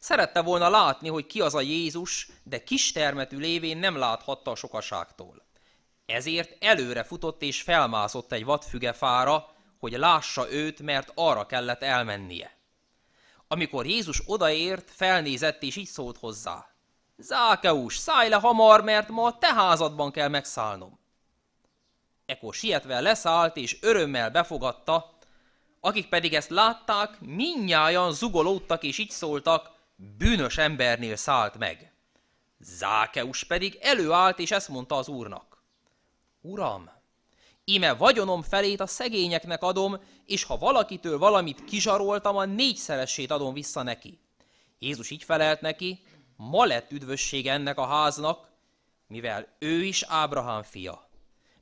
Szerette volna látni, hogy ki az a Jézus, de kis termetű lévén nem láthatta a sokaságtól. Ezért előre futott és felmászott egy vadfügefára, hogy lássa őt, mert arra kellett elmennie. Amikor Jézus odaért, felnézett és így szólt hozzá. Zákeus, szállj le hamar, mert ma a te házadban kell megszállnom. Ekkor sietve leszállt és örömmel befogadta, akik pedig ezt látták, minnyájan zugolódtak és így szóltak, bűnös embernél szállt meg. Zákeus pedig előállt és ezt mondta az úrnak. Uram, íme vagyonom felét a szegényeknek adom, és ha valakitől valamit kizsaroltam, a négyszeressét adom vissza neki. Jézus így felelt neki, ma lett üdvösség ennek a háznak, mivel ő is Ábrahám fia.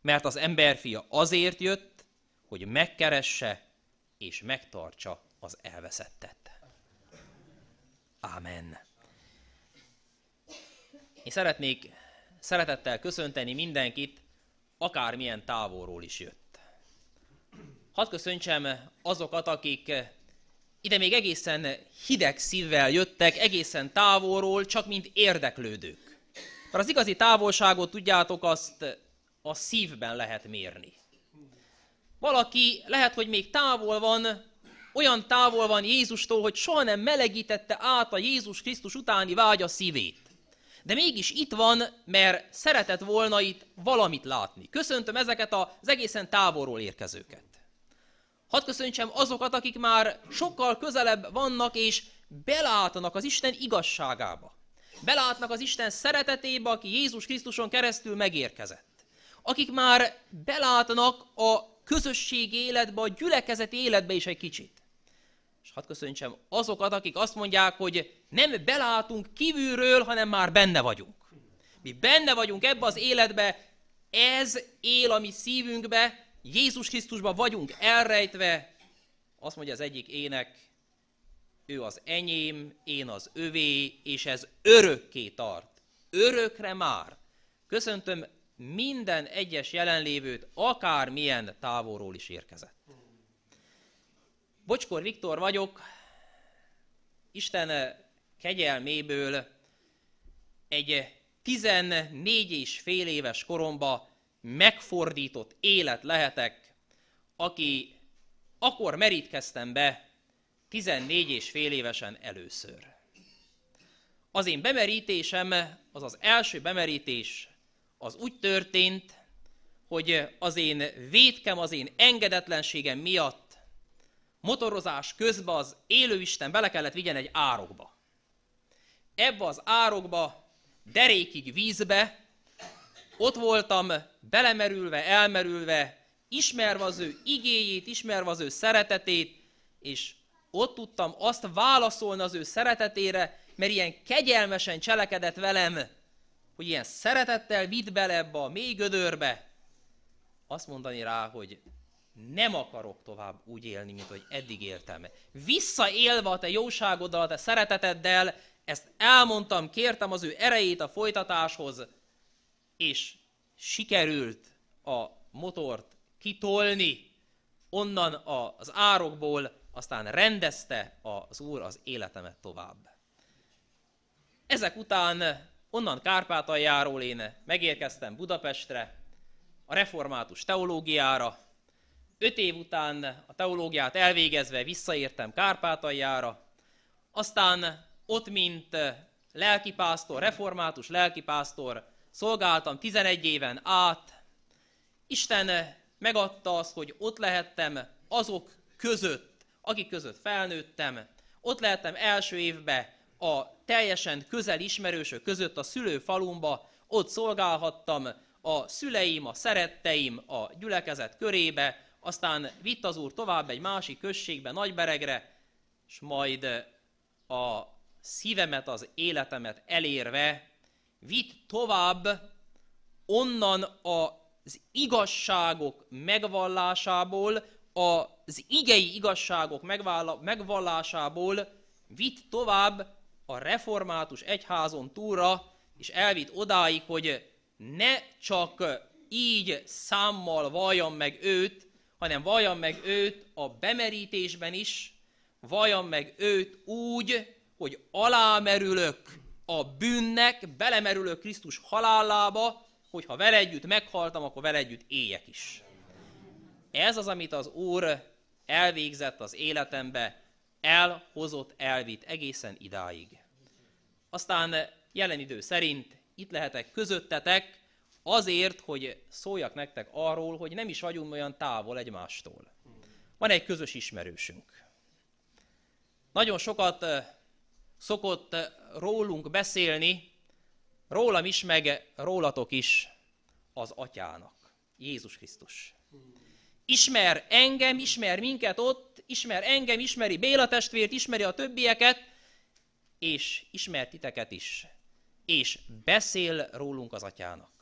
Mert az emberfia azért jött, hogy megkeresse és megtartsa az elveszettet. Ámen. Én szeretnék szeretettel köszönteni mindenkit, akármilyen távolról is jött. Hadd köszöntsem azokat, akik ide még egészen hideg szívvel jöttek, egészen távolról, csak mint érdeklődők. Mert az igazi távolságot, tudjátok, azt a szívben lehet mérni. Valaki lehet, hogy még távol van, olyan távol van Jézustól, hogy soha nem melegítette át a Jézus Krisztus utáni vágya szívét. De mégis itt van, mert szeretett volna itt valamit látni. Köszöntöm ezeket az egészen távolról érkezőket. Hadd köszöntsem azokat, akik már sokkal közelebb vannak, és belátnak az Isten igazságába. Belátnak az Isten szeretetébe, aki Jézus Krisztuson keresztül megérkezett. Akik már belátnak a közösségi életbe, a gyülekezeti életbe is egy kicsit. És hadd köszöntsem azokat, akik azt mondják, hogy nem belátunk kívülről, hanem már benne vagyunk. Mi benne vagyunk ebbe az életbe, ez él a mi szívünkbe, Jézus Krisztusban vagyunk elrejtve. Azt mondja az egyik ének, ő az enyém, én az övé, és ez örökké tart. Örökre már. Köszöntöm minden egyes jelenlévőt, akármilyen távolról is érkezett. Bocskor Viktor vagyok, Isten kegyelméből egy 14 és fél éves koromba megfordított élet lehetek, aki akkor merítkeztem be 14 és fél évesen először. Az én bemerítésem, az az első bemerítés az úgy történt, hogy az én védkem, az én engedetlenségem miatt motorozás közben az élőisten bele kellett vigyen egy árokba. Ebbe az árokba, derékig vízbe, ott voltam belemerülve, elmerülve, ismerve az ő igéjét, ismerve az ő szeretetét, és ott tudtam azt válaszolni az ő szeretetére, mert ilyen kegyelmesen cselekedett velem, hogy ilyen szeretettel vitt bele ebbe a mély gödörbe, azt mondani rá, hogy nem akarok tovább úgy élni, mint hogy eddig éltem. Visszaélve a te jóságoddal, a te szereteteddel, ezt elmondtam, kértem az ő erejét a folytatáshoz, és sikerült a motort kitolni onnan az árokból, aztán rendezte az Úr az életemet tovább. Ezek után onnan Kárpátaljáról én megérkeztem Budapestre, a református teológiára, öt év után a teológiát elvégezve visszaértem Kárpátaljára, aztán ott, mint lelkipásztor, református lelkipásztor, szolgáltam 11 éven át. Isten megadta azt, hogy ott lehettem azok között, akik között felnőttem. Ott lehettem első évben a teljesen közel ismerősök között a szülőfalumba, ott szolgálhattam a szüleim, a szeretteim a gyülekezet körébe, aztán vitt az úr tovább egy másik községbe, Nagyberegre, és majd a szívemet, az életemet elérve vitt tovább onnan az igazságok megvallásából, az igei igazságok megvallásából vitt tovább a református egyházon túlra, és elvitt odáig, hogy ne csak így számmal valljam meg őt, hanem valljam meg őt a bemerítésben is, valljam meg őt úgy, hogy alámerülök a bűnnek, belemerülök Krisztus halálába, hogy ha vele együtt meghaltam, akkor vele együtt éljek is. Ez az, amit az Úr elvégzett az életembe, elhozott, elvitt egészen idáig. Aztán jelen idő szerint itt lehetek közöttetek azért, hogy szóljak nektek arról, hogy nem is vagyunk olyan távol egymástól. Van egy közös ismerősünk. Nagyon sokat szokott rólunk beszélni, rólam is, meg rólatok is az atyának, Jézus Krisztus. Ismer engem, ismer minket ott, ismer engem, ismeri Béla testvért, ismeri a többieket, és ismer titeket is. És beszél rólunk az atyának.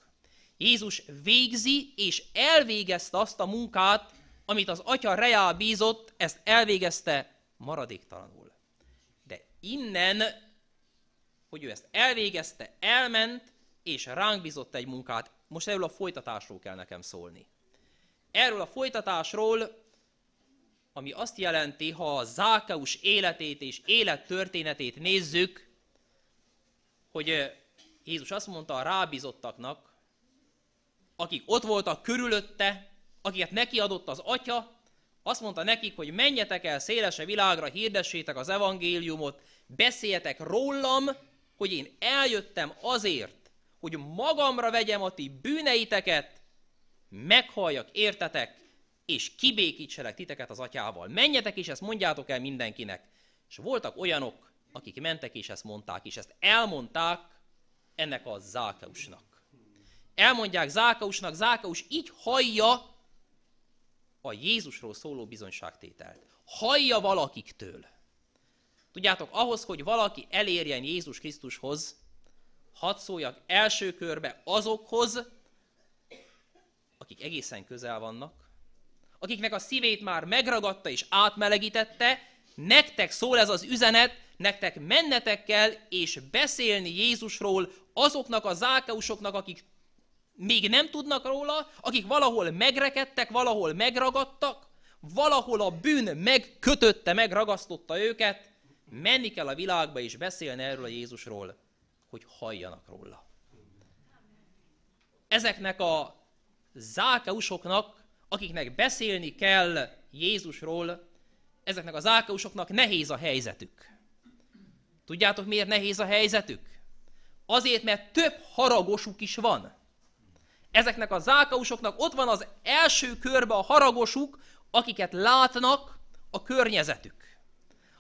Jézus végzi és elvégezte azt a munkát, amit az atya reá bízott, ezt elvégezte maradéktalanul. De innen, hogy ő ezt elvégezte, elment, és ránk bízott egy munkát. Most erről a folytatásról kell nekem szólni. Erről a folytatásról, ami azt jelenti, ha a Zákeus életét és élettörténetét nézzük, hogy Jézus azt mondta a rábízottaknak, akik ott voltak körülötte, akiket neki adott az atya, azt mondta nekik, hogy menjetek el szélese világra, hirdessétek az evangéliumot, beszéljetek rólam, hogy én eljöttem azért, hogy magamra vegyem a ti bűneiteket, meghalljak értetek, és kibékítselek titeket az atyával. Menjetek és ezt mondjátok el mindenkinek. És voltak olyanok, akik mentek és ezt mondták, és ezt elmondták ennek a Zákeusnak. Elmondják Zákeusnak, Zákeus így hallja a Jézusról szóló bizonyságtételt. Hallja valakiktől. Tudjátok, ahhoz, hogy valaki elérjen Jézus Krisztushoz, hadd szóljak első körbe azokhoz, akik egészen közel vannak, akiknek a szívét már megragadta és átmelegítette, nektek szól ez az üzenet, nektek mennetek kell és beszélni Jézusról azoknak a zákeusoknak, akik még nem tudnak róla, akik valahol megrekedtek, valahol megragadtak, valahol a bűn megkötötte, megragasztotta őket, menni kell a világba és beszélni erről a Jézusról, hogy halljanak róla. Ezeknek a zákeusoknak, akiknek beszélni kell Jézusról, ezeknek a zákeusoknak nehéz a helyzetük. Tudjátok, miért nehéz a helyzetük? Azért, mert több haragosuk is van. Ezeknek a zákausoknak ott van az első körbe a haragosuk, akiket látnak a környezetük.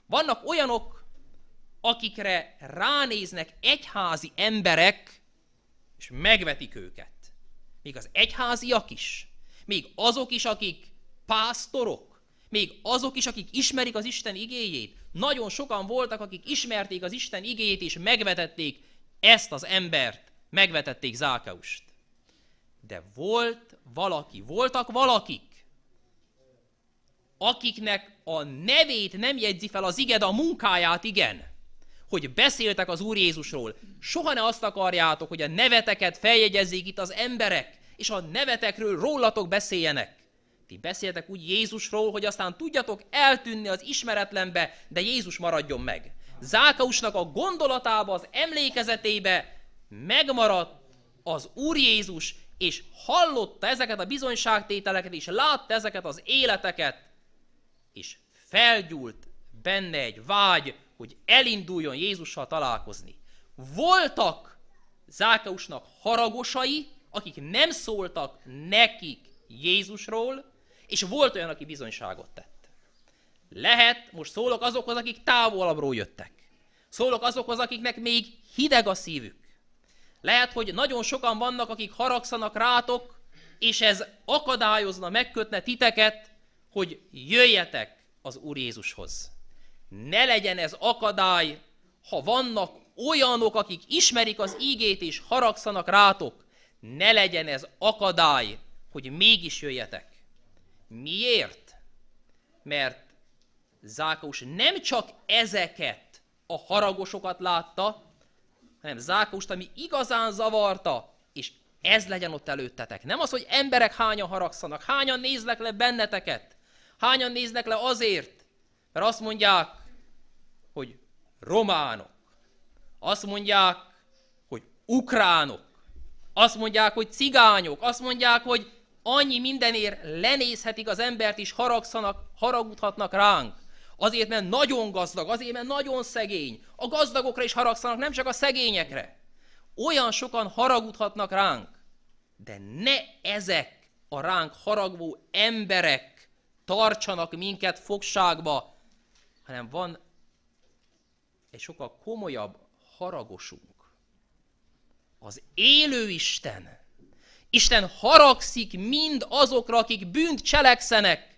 Vannak olyanok, akikre ránéznek egyházi emberek, és megvetik őket. Még az egyháziak is. Még azok is, akik pásztorok. Még azok is, akik ismerik az Isten igéjét. Nagyon sokan voltak, akik ismerték az Isten igéjét, és megvetették ezt az embert. Megvetették Zákeust. De volt valaki, voltak valakik, akiknek a nevét nem jegyzi fel az iged, a munkáját igen, hogy beszéltek az Úr Jézusról. Soha ne azt akarjátok, hogy a neveteket feljegyezzék itt az emberek, és a nevetekről rólatok beszéljenek. Ti beszéltek úgy Jézusról, hogy aztán tudjatok eltűnni az ismeretlenbe, de Jézus maradjon meg. Zákausnak a gondolatába, az emlékezetébe megmaradt az Úr Jézus, és hallotta ezeket a bizonyságtételeket, és látta ezeket az életeket, és felgyúlt benne egy vágy, hogy elinduljon Jézussal találkozni. Voltak Zákeusnak haragosai, akik nem szóltak nekik Jézusról, és volt olyan, aki bizonyságot tett. Lehet, most szólok azokhoz, akik távolabbról jöttek. Szólok azokhoz, akiknek még hideg a szívük. Lehet, hogy nagyon sokan vannak, akik haragszanak rátok, és ez akadályozna, megkötne titeket, hogy jöjjetek az Úr Jézushoz. Ne legyen ez akadály, ha vannak olyanok, akik ismerik az ígét és haragszanak rátok, ne legyen ez akadály, hogy mégis jöjjetek. Miért? Mert Zákaus nem csak ezeket a haragosokat látta, hanem Zákaust, ami igazán zavarta, és ez legyen ott előttetek. Nem az, hogy emberek hányan haragszanak, hányan néznek le benneteket, hányan néznek le azért, mert azt mondják, hogy románok, azt mondják, hogy ukránok, azt mondják, hogy cigányok, azt mondják, hogy annyi mindenért lenézhetik az embert, és haragszanak, haragudhatnak ránk. Azért, mert nagyon gazdag, azért, mert nagyon szegény. A gazdagokra is haragszanak, nem csak a szegényekre. Olyan sokan haragudhatnak ránk. De ne ezek a ránk haragvó emberek tartsanak minket fogságba, hanem van egy sokkal komolyabb haragosunk. Az élő Isten. Isten haragszik mind azokra, akik bűnt cselekszenek.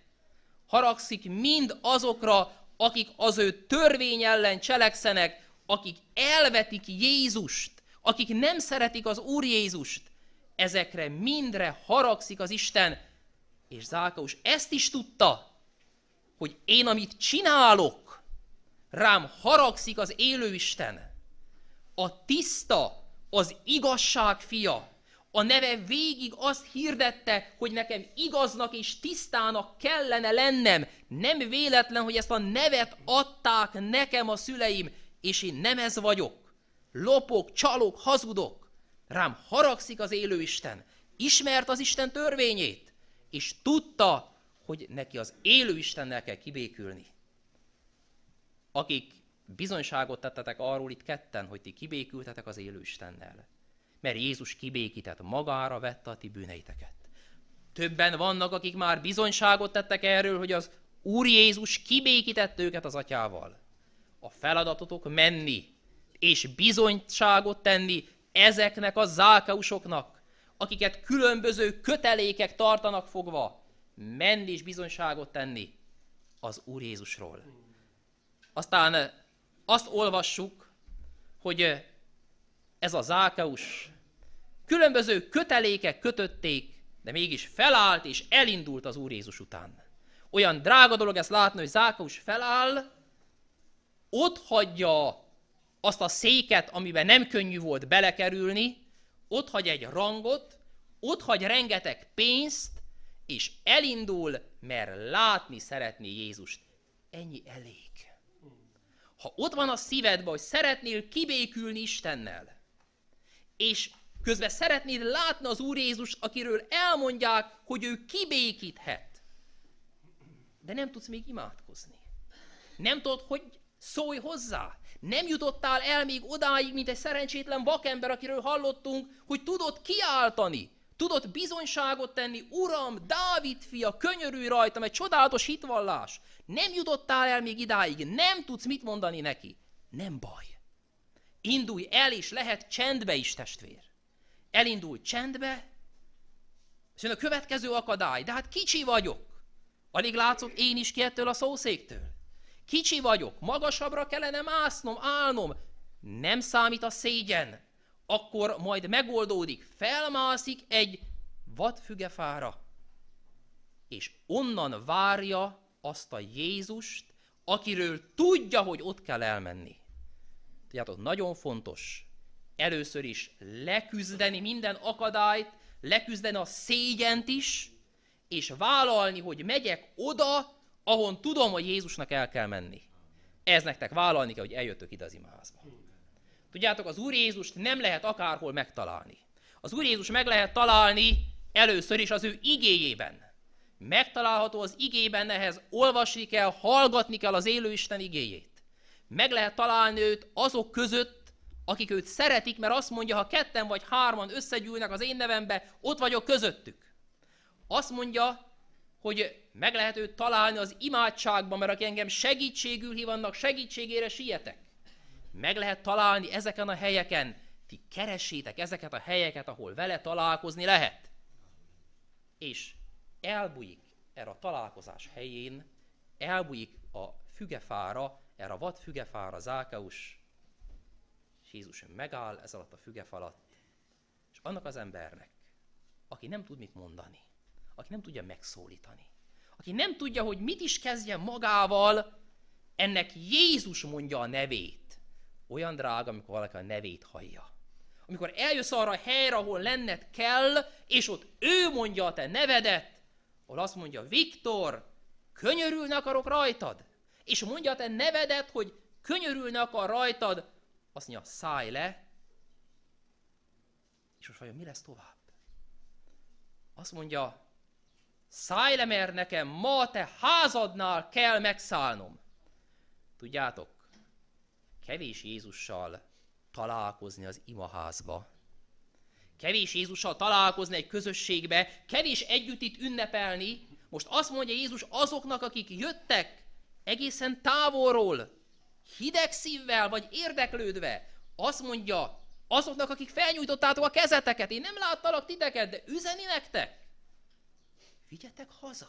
Haragszik mind azokra, akik az ő törvény ellen cselekszenek, akik elvetik Jézust, akik nem szeretik az Úr Jézust. Ezekre mindre haragszik az Isten. És Zákaus ezt is tudta, hogy én, amit csinálok, rám haragszik az élő Isten. A tiszta, az igazság fia, a neve végig azt hirdette, hogy nekem igaznak és tisztának kellene lennem. Nem véletlen, hogy ezt a nevet adták nekem a szüleim, és én nem ez vagyok. Lopok, csalok, hazudok. Rám haragszik az élő Isten. Ismert az Isten törvényét, és tudta, hogy neki az élő Istennel kell kibékülni. Akik bizonyságot tettetek arról itt ketten, hogy ti kibékültetek az élő Istennel mert Jézus kibékített, magára vette a ti bűneiteket. Többen vannak, akik már bizonyságot tettek erről, hogy az Úr Jézus kibékített őket az atyával. A feladatotok menni, és bizonyságot tenni ezeknek a zákausoknak, akiket különböző kötelékek tartanak fogva, menni és bizonyságot tenni az Úr Jézusról. Aztán azt olvassuk, hogy ez a Zákeus különböző kötelékek kötötték, de mégis felállt és elindult az Úr Jézus után. Olyan drága dolog ezt látni, hogy Zákeus feláll, ott hagyja azt a széket, amiben nem könnyű volt belekerülni, ott hagy egy rangot, ott hagy rengeteg pénzt, és elindul, mert látni szeretné Jézust. Ennyi elég. Ha ott van a szívedben, hogy szeretnél kibékülni Istennel, és közben szeretnéd látni az Úr Jézus, akiről elmondják, hogy ő kibékíthet. De nem tudsz még imádkozni. Nem tudod, hogy szólj hozzá. Nem jutottál el még odáig, mint egy szerencsétlen vakember, akiről hallottunk, hogy tudod kiáltani, tudod bizonyságot tenni, Uram, Dávid fia, könyörülj rajtam, egy csodálatos hitvallás. Nem jutottál el még idáig, nem tudsz mit mondani neki. Nem baj. Indulj el, és lehet csendbe is, testvér. Elindul csendbe, és jön a következő akadály. De hát kicsi vagyok. Alig látszott én is ki ettől a szószéktől. Kicsi vagyok, magasabbra kellene másznom, állnom. Nem számít a szégyen. Akkor majd megoldódik. Felmászik egy vadfügefára, és onnan várja azt a Jézust, akiről tudja, hogy ott kell elmenni. Tudjátok, nagyon fontos először is leküzdeni minden akadályt, leküzdeni a szégyent is, és vállalni, hogy megyek oda, ahon tudom, hogy Jézusnak el kell menni. Ez nektek vállalni kell, hogy eljöttök ide az imaházba. Tudjátok, az Úr Jézust nem lehet akárhol megtalálni. Az Úr Jézus meg lehet találni először is az ő igéjében. Megtalálható az igében, ehhez olvasni kell, hallgatni kell az élő Isten igéjét. Meg lehet találni őt azok között, akik őt szeretik, mert azt mondja, ha ketten vagy hárman összegyűlnek az én nevembe, ott vagyok közöttük. Azt mondja, hogy meg lehet őt találni az imádságban, mert aki engem segítségül hívannak, segítségére sietek. Meg lehet találni ezeken a helyeken. Ti keressétek ezeket a helyeket, ahol vele találkozni lehet. És elbújik erre a találkozás helyén, elbújik a fügefára, erre a vad fügefára Zákeus, és Jézus megáll ez alatt a fügef alatt, és annak az embernek, aki nem tud mit mondani, aki nem tudja megszólítani, aki nem tudja, hogy mit is kezdjen magával, ennek Jézus mondja a nevét. Olyan drága, amikor valaki a nevét hallja. Amikor eljössz arra a helyre, ahol lenned kell, és ott ő mondja a te nevedet, ahol azt mondja, Viktor, könyörülni akarok rajtad. És mondja a te nevedet, hogy könyörülni akar rajtad, azt mondja, szállj le, és most vajon mi lesz tovább? Azt mondja, Szállj le, mert nekem ma a te házadnál kell megszállnom. Tudjátok, kevés Jézussal találkozni az imaházba. Kevés Jézussal találkozni egy közösségbe, kevés együtt itt ünnepelni. Most azt mondja Jézus azoknak, akik jöttek egészen távolról, hideg szívvel vagy érdeklődve, azt mondja azoknak, akik felnyújtottátok a kezeteket, én nem láttalak titeket, de üzeni nektek. Vigyetek haza.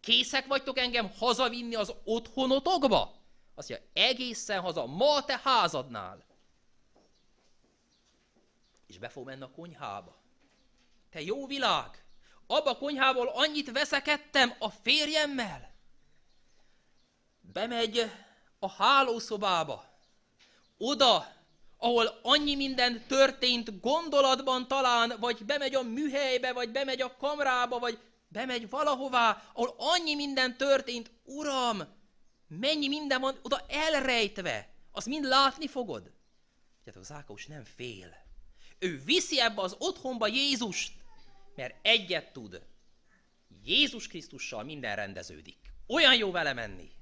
Készek vagytok engem hazavinni az otthonotokba? Azt mondja, egészen haza, ma a te házadnál. És be fog menni a konyhába. Te jó világ! Abba a konyhából annyit veszekedtem a férjemmel. Bemegy a hálószobába. Oda, ahol annyi minden történt gondolatban talán, vagy bemegy a műhelybe, vagy bemegy a kamrába, vagy bemegy valahová, ahol annyi minden történt. Uram, mennyi minden van oda elrejtve. Azt mind látni fogod. Tudjátok, Zákaus nem fél. Ő viszi ebbe az otthonba Jézust, mert egyet tud. Jézus Krisztussal minden rendeződik. Olyan jó vele menni.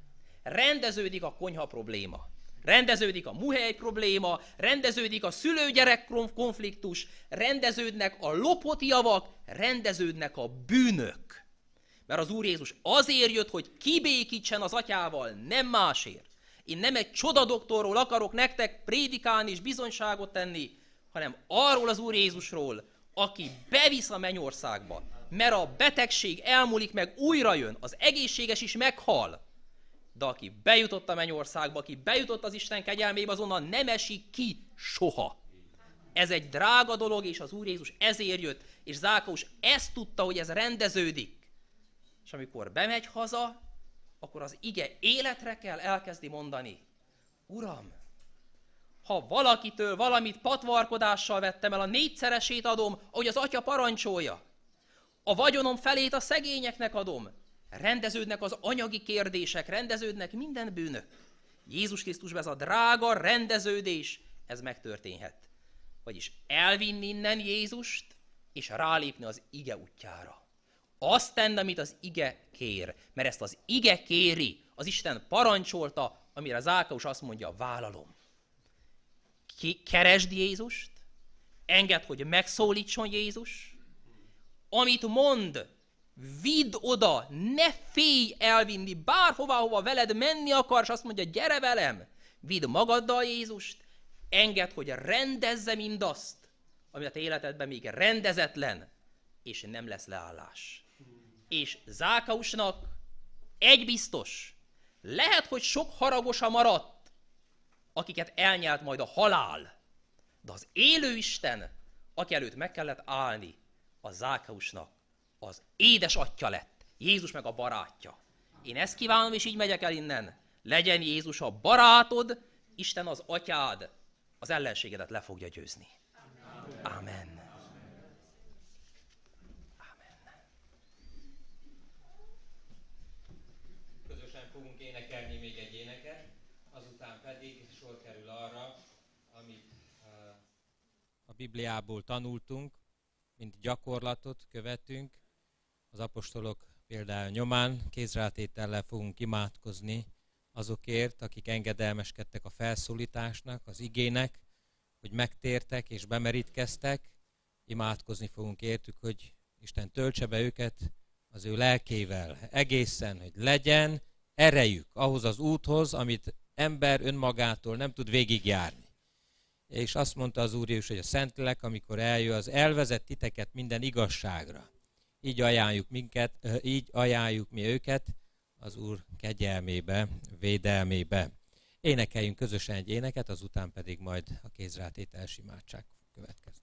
Rendeződik a konyha probléma. Rendeződik a muhely probléma, rendeződik a szülőgyerek konfliktus, rendeződnek a lopott javak, rendeződnek a bűnök. Mert az Úr Jézus azért jött, hogy kibékítsen az atyával, nem másért. Én nem egy csodadoktorról akarok nektek prédikálni és bizonyságot tenni, hanem arról az Úr Jézusról, aki bevisz a mennyországba, mert a betegség elmúlik meg, újra jön, az egészséges is meghal, de aki bejutott a mennyországba, aki bejutott az Isten kegyelmébe, azonnal nem esik ki soha. Ez egy drága dolog, és az Úr Jézus ezért jött, és Zákaus ezt tudta, hogy ez rendeződik. És amikor bemegy haza, akkor az ige életre kell elkezdi mondani. Uram, ha valakitől valamit patvarkodással vettem el, a négyszeresét adom, ahogy az atya parancsolja. A vagyonom felét a szegényeknek adom. Rendeződnek az anyagi kérdések, rendeződnek minden bűnök. Jézus Krisztusban ez a drága rendeződés, ez megtörténhet. Vagyis elvinni innen Jézust, és rálépni az ige útjára. Azt tenni, amit az ige kér. Mert ezt az ige kéri, az Isten parancsolta, amire Zákaus azt mondja, vállalom. Ki, keresd Jézust, enged, hogy megszólítson Jézus, amit mond, vidd oda, ne félj elvinni, bárhová, hova veled menni akarsz, azt mondja, gyere velem, vidd magaddal Jézust, enged, hogy rendezze mindazt, ami a te életedben még rendezetlen, és nem lesz leállás. És Zákausnak egy biztos, lehet, hogy sok haragosa maradt, akiket elnyelt majd a halál, de az élő Isten, aki előtt meg kellett állni, a Zákausnak az édes atya lett, Jézus meg a barátja. Én ezt kívánom, és így megyek el innen. Legyen Jézus a barátod, Isten az atyád, az ellenségedet le fogja győzni. Amen. Közösen fogunk énekelni még egy éneket, azután pedig sor kerül arra, amit uh, a Bibliából tanultunk, mint gyakorlatot követünk, az apostolok például nyomán kézrátétellel fogunk imádkozni azokért, akik engedelmeskedtek a felszólításnak, az igének, hogy megtértek és bemerítkeztek. Imádkozni fogunk értük, hogy Isten töltse be őket az ő lelkével egészen, hogy legyen erejük ahhoz az úthoz, amit ember önmagától nem tud végigjárni. És azt mondta az Úr Jézus, hogy a Szentlélek, amikor eljön, az elvezet titeket minden igazságra így ajánljuk minket, így ajánljuk mi őket az Úr kegyelmébe, védelmébe. Énekeljünk közösen egy éneket, azután pedig majd a kézrátétel simátság következik.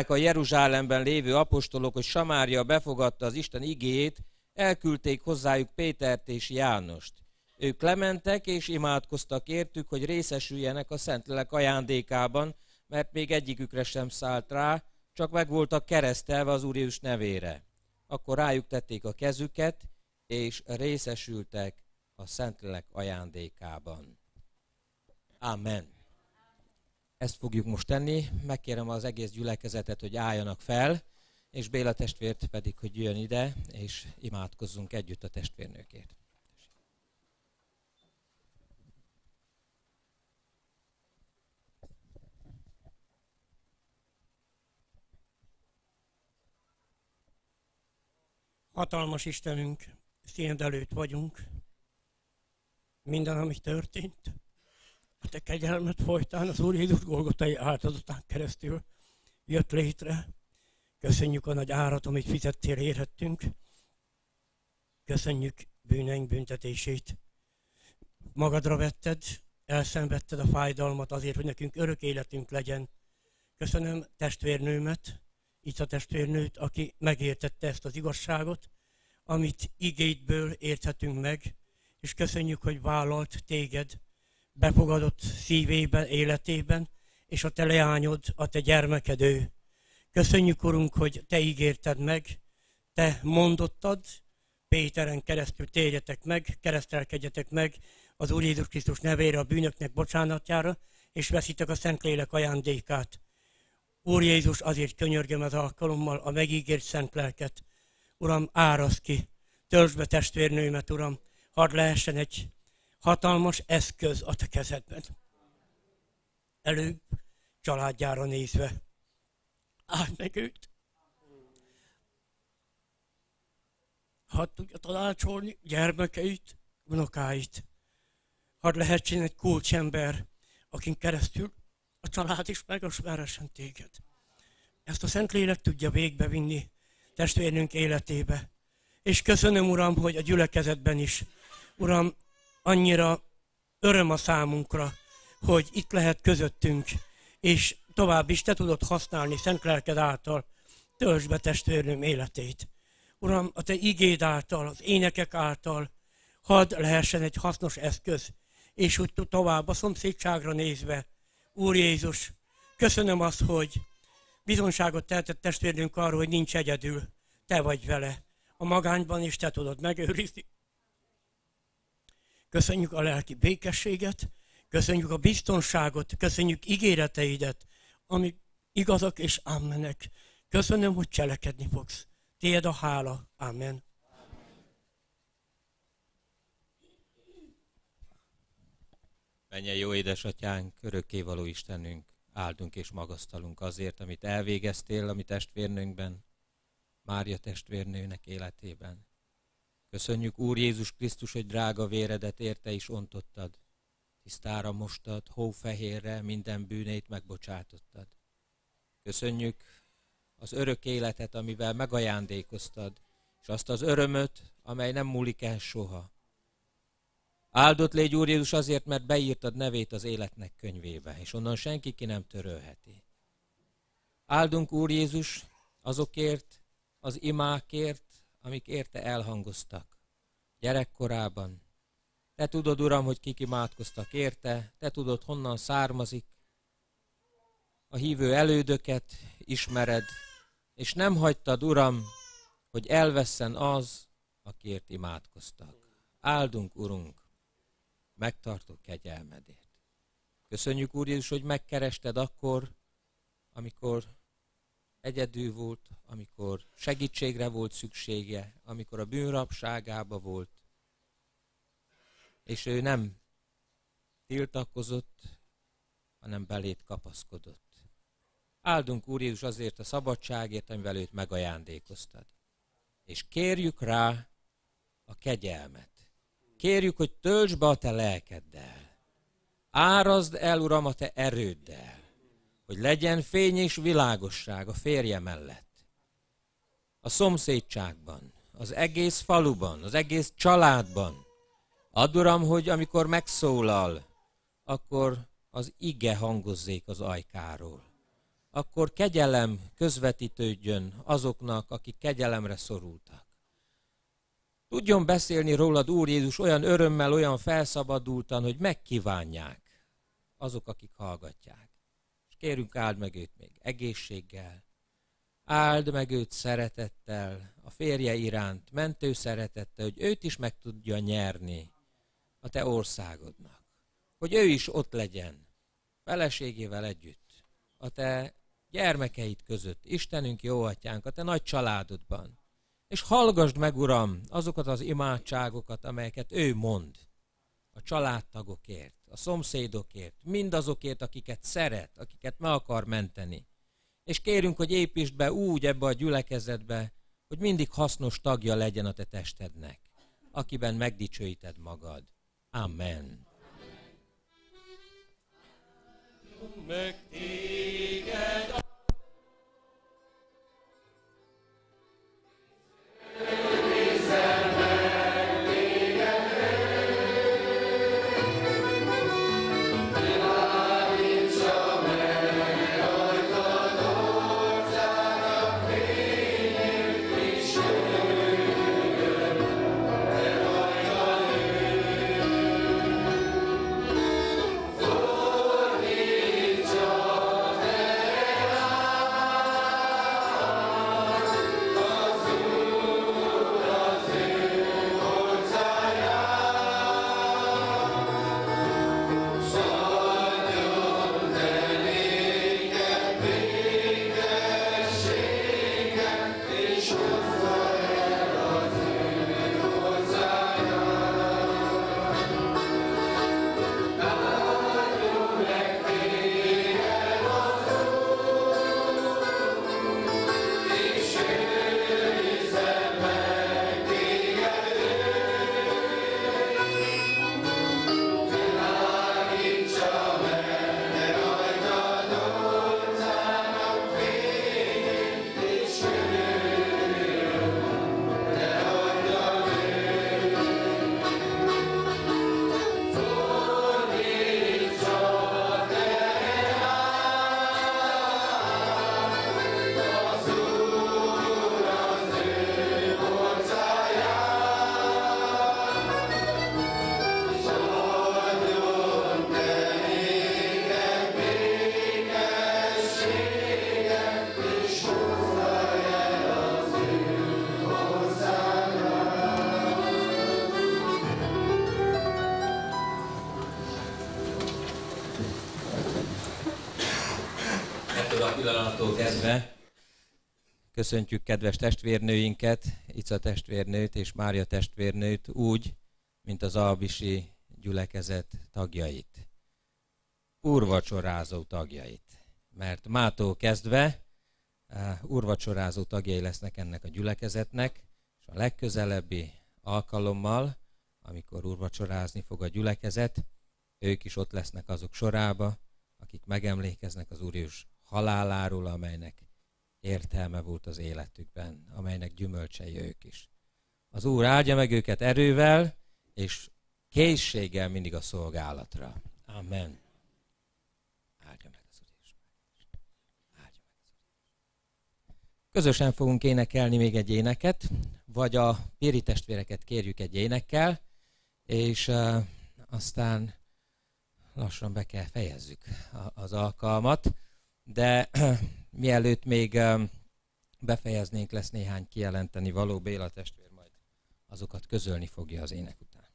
Meghallották a Jeruzsálemben lévő apostolok, hogy Samária befogadta az Isten igéjét, elküldték hozzájuk Pétert és Jánost. Ők lementek és imádkoztak értük, hogy részesüljenek a Szentlélek ajándékában, mert még egyikükre sem szállt rá, csak meg voltak keresztelve az Úr Jézus nevére. Akkor rájuk tették a kezüket, és részesültek a Szentlélek ajándékában. Amen. Ezt fogjuk most tenni. Megkérem az egész gyülekezetet, hogy álljanak fel, és Béla testvért pedig, hogy jön ide, és imádkozzunk együtt a testvérnőkért. Hatalmas Istenünk, színed előtt vagyunk. Minden, ami történt, a te kegyelmet folytán az Úr Jézus Golgotai áldozatán keresztül jött létre. Köszönjük a nagy árat, amit fizettél, érhettünk. Köszönjük bűneink büntetését. Magadra vetted, elszenvedted a fájdalmat azért, hogy nekünk örök életünk legyen. Köszönöm testvérnőmet, itt a testvérnőt, aki megértette ezt az igazságot, amit igétből érthetünk meg, és köszönjük, hogy vállalt téged, befogadott szívében, életében, és a te leányod, a te gyermeked ő. Köszönjük, Urunk, hogy te ígérted meg, te mondottad, Péteren keresztül térjetek meg, keresztelkedjetek meg az Úr Jézus Krisztus nevére a bűnöknek bocsánatjára, és veszitek a Szentlélek ajándékát. Úr Jézus, azért könyörgöm az alkalommal a megígért szent lelket. Uram, árasz ki, töltsd be testvérnőmet, Uram, hadd lehessen egy hatalmas eszköz a te kezedben. Előbb családjára nézve. Áld meg őt. Hadd tudja tanácsolni gyermekeit, unokáit. Hadd lehetsen egy kulcsember, akin keresztül a család is megismerhessen téged. Ezt a Szentlélek tudja végbevinni testvérnünk életébe. És köszönöm, Uram, hogy a gyülekezetben is, Uram, annyira öröm a számunkra, hogy itt lehet közöttünk, és tovább is te tudod használni szent lelked által, töltsd be testvérnőm életét. Uram, a te igéd által, az énekek által, hadd lehessen egy hasznos eszköz, és úgy tovább a szomszédságra nézve, Úr Jézus, köszönöm azt, hogy bizonságot tehetett testvérünk arról, hogy nincs egyedül, te vagy vele. A magányban is te tudod megőrizni. Köszönjük a lelki békességet, köszönjük a biztonságot, köszönjük ígéreteidet, amik igazak és ámmenek. Köszönöm, hogy cselekedni fogsz. Tiéd a hála. Amen. Menjen jó édesatyánk, örökkévaló Istenünk, áldunk és magasztalunk azért, amit elvégeztél a mi testvérnőnkben, Mária testvérnőnek életében. Köszönjük Úr Jézus Krisztus, hogy drága véredet érte is ontottad. Tisztára mostad, hófehérre minden bűnét megbocsátottad. Köszönjük az örök életet, amivel megajándékoztad, és azt az örömöt, amely nem múlik el soha. Áldott légy Úr Jézus azért, mert beírtad nevét az életnek könyvébe, és onnan senki ki nem törölheti. Áldunk Úr Jézus azokért, az imákért, amik érte elhangoztak. Gyerekkorában. Te tudod, Uram, hogy kik imádkoztak érte, te tudod, honnan származik. A hívő elődöket ismered, és nem hagytad, Uram, hogy elveszen az, akiért imádkoztak. Áldunk, Urunk, megtartó kegyelmedét. Köszönjük, Úr Jézus, hogy megkerested akkor, amikor egyedül volt, amikor segítségre volt szüksége, amikor a bűnrabságába volt, és ő nem tiltakozott, hanem belét kapaszkodott. Áldunk Úr Jézus azért a szabadságért, amivel őt megajándékoztad. És kérjük rá a kegyelmet. Kérjük, hogy töltsd be a te lelkeddel. Árazd el, Uram, a te erőddel hogy legyen fény és világosság a férje mellett. A szomszédságban, az egész faluban, az egész családban, Add, Uram, hogy amikor megszólal, akkor az ige hangozzék az ajkáról. Akkor kegyelem közvetítődjön azoknak, akik kegyelemre szorultak. Tudjon beszélni rólad, Úr Jézus, olyan örömmel, olyan felszabadultan, hogy megkívánják azok, akik hallgatják. Kérünk, áld meg őt még egészséggel, áld meg őt szeretettel, a férje iránt, mentő szeretettel, hogy őt is meg tudja nyerni a te országodnak. Hogy ő is ott legyen, feleségével együtt, a te gyermekeid között, Istenünk jó atyánk, a te nagy családodban. És hallgassd meg, Uram, azokat az imádságokat, amelyeket ő mond a családtagokért, a szomszédokért, mindazokért, akiket szeret, akiket meg akar menteni. És kérünk, hogy építsd be úgy ebbe a gyülekezetbe, hogy mindig hasznos tagja legyen a te testednek, akiben megdicsőíted magad. Amen. Meg köszöntjük kedves testvérnőinket, Ica testvérnőt és Mária testvérnőt úgy, mint az Albisi gyülekezet tagjait. Úrvacsorázó tagjait. Mert mától kezdve úrvacsorázó tagjai lesznek ennek a gyülekezetnek, és a legközelebbi alkalommal, amikor úrvacsorázni fog a gyülekezet, ők is ott lesznek azok sorába, akik megemlékeznek az Úr Jézus haláláról, amelynek értelme volt az életükben, amelynek gyümölcsei ők is. Az Úr áldja meg őket erővel, és készséggel mindig a szolgálatra. Amen. Áldja meg az Úr Áldja meg az Úr Közösen fogunk énekelni még egy éneket, vagy a Péri testvéreket kérjük egy énekkel, és uh, aztán lassan be kell fejezzük az alkalmat de mielőtt még befejeznénk, lesz néhány kijelenteni való. Béla testvér majd azokat közölni fogja az ének után.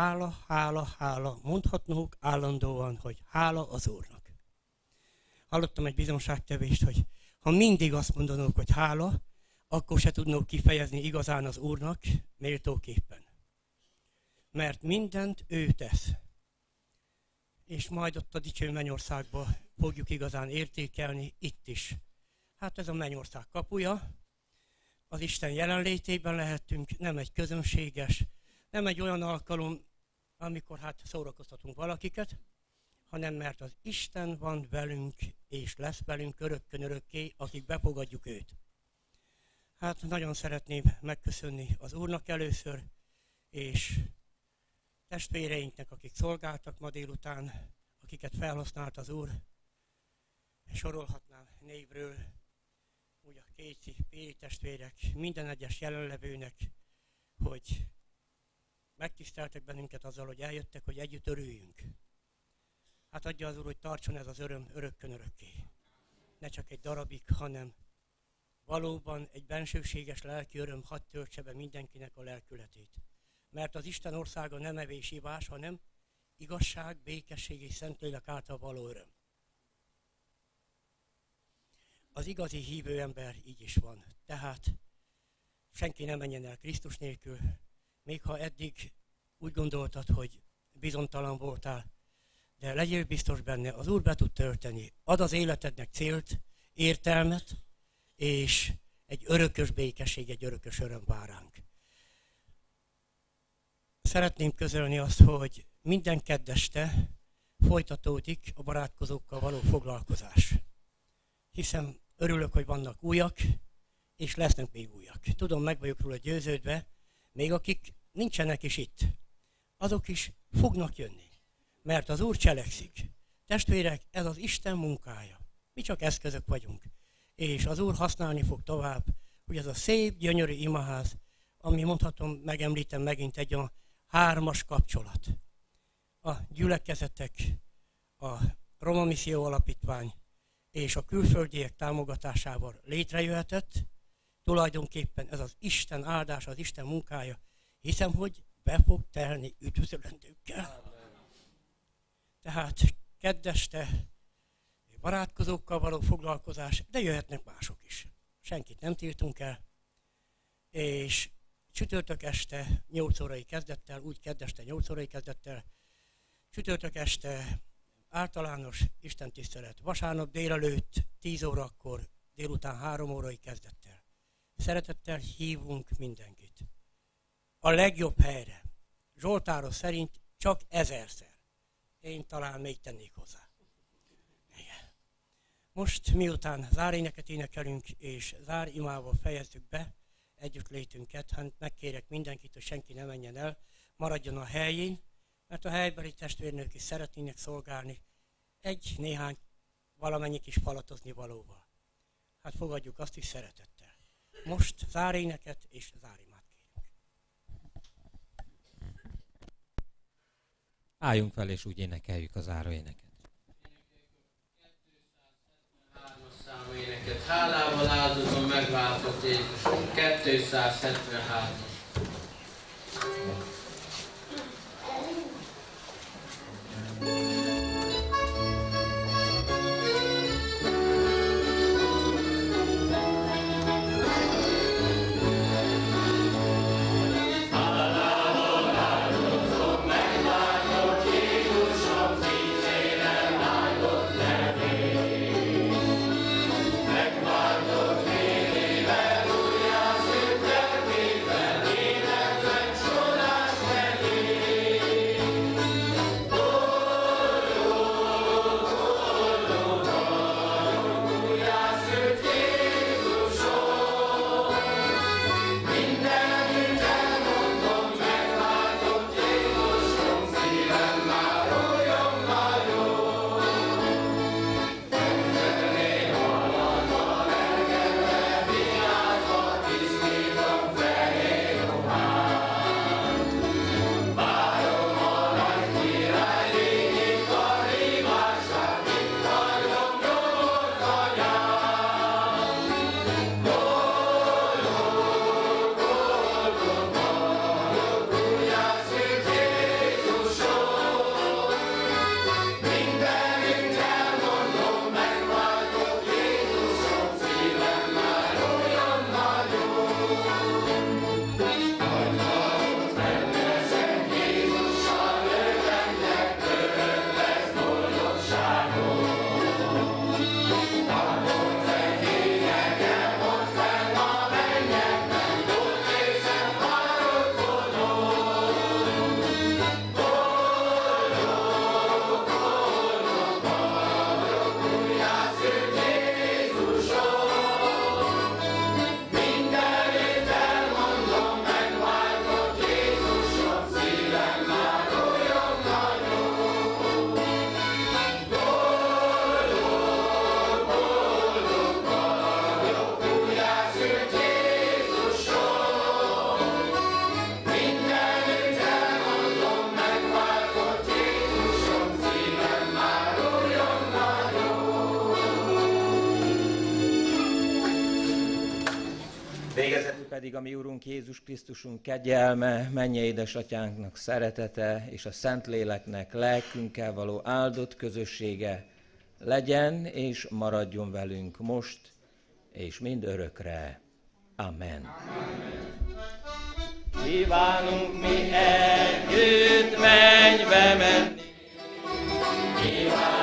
Hála, hála, hála. Mondhatnunk állandóan, hogy hála az Úrnak. Hallottam egy bizonságtevést, hogy ha mindig azt mondanunk, hogy hála, akkor se tudnunk kifejezni igazán az Úrnak méltóképpen. Mert mindent ő tesz. És majd ott a dicső mennyországba fogjuk igazán értékelni, itt is. Hát ez a mennyország kapuja, az Isten jelenlétében lehetünk, nem egy közönséges, nem egy olyan alkalom, amikor hát szórakoztatunk valakiket, hanem mert az Isten van velünk, és lesz velünk örökkön örökké, akik befogadjuk őt. Hát nagyon szeretném megköszönni az Úrnak először, és testvéreinknek, akik szolgáltak ma délután, akiket felhasznált az Úr, sorolhatnám névről, úgy a Kéci, Péli testvérek, minden egyes jelenlevőnek, hogy megtiszteltek bennünket azzal, hogy eljöttek, hogy együtt örüljünk. Hát adja az Úr, hogy tartson ez az öröm örökkön örökké. Ne csak egy darabig, hanem valóban egy bensőséges lelki öröm hadd töltse be mindenkinek a lelkületét. Mert az Isten országa nem evés ivás, hanem igazság, békesség és szentlélek által való öröm. Az igazi hívő ember így is van. Tehát senki nem menjen el Krisztus nélkül, még ha eddig úgy gondoltad, hogy bizontalan voltál, de legyél biztos benne, az Úr be tud tölteni. Ad az életednek célt, értelmet, és egy örökös békesség, egy örökös öröm vár ránk. Szeretném közölni azt, hogy minden keddeste folytatódik a barátkozókkal való foglalkozás. Hiszen örülök, hogy vannak újak, és lesznek még újak. Tudom, meg vagyok róla győződve, még akik nincsenek is itt, azok is fognak jönni. Mert az Úr cselekszik. Testvérek, ez az Isten munkája. Mi csak eszközök vagyunk. És az Úr használni fog tovább, hogy ez a szép, gyönyörű imaház, ami mondhatom, megemlítem megint egy a hármas kapcsolat. A gyülekezetek, a Roma Misszió Alapítvány és a külföldiek támogatásával létrejöhetett. Tulajdonképpen ez az Isten áldás, az Isten munkája. Hiszem, hogy be fog telni üdvözölendőkkel. Tehát keddeste barátkozókkal való foglalkozás, de jöhetnek mások is. Senkit nem tiltunk el. És csütörtök este 8 órai kezdettel, úgy keddeste 8 órai kezdettel, csütörtök este általános istentisztelet. Vasárnap délelőtt 10 órakor, délután 3 órai kezdettel. Szeretettel hívunk mindenkit. A legjobb helyre. Zsoltáros szerint csak ezerszer. Én talán még tennék hozzá. Igen. Most miután záréneket énekelünk, és zárimával fejezzük be együtt létünket, hát megkérek mindenkit, hogy senki ne menjen el, maradjon a helyén, mert a helybeli testvérnők is szeretnének szolgálni egy néhány valamennyi kis falatozni valóval. Hát fogadjuk azt is szeretettel. Most záréneket és zárimát kérünk. Álljunk fel, és úgy énekeljük az záróéneket. éneket. Hálával áldozom megváltott Jézusom. 273 Urunk Jézus Krisztusunk kegyelme, menje édesatyánknak szeretete, és a Szentléleknek lelkünkkel való áldott közössége legyen és maradjon velünk most, és mind örökre. Amen. Amen. Kívánunk mi együtt mennybe menni. Kívánunk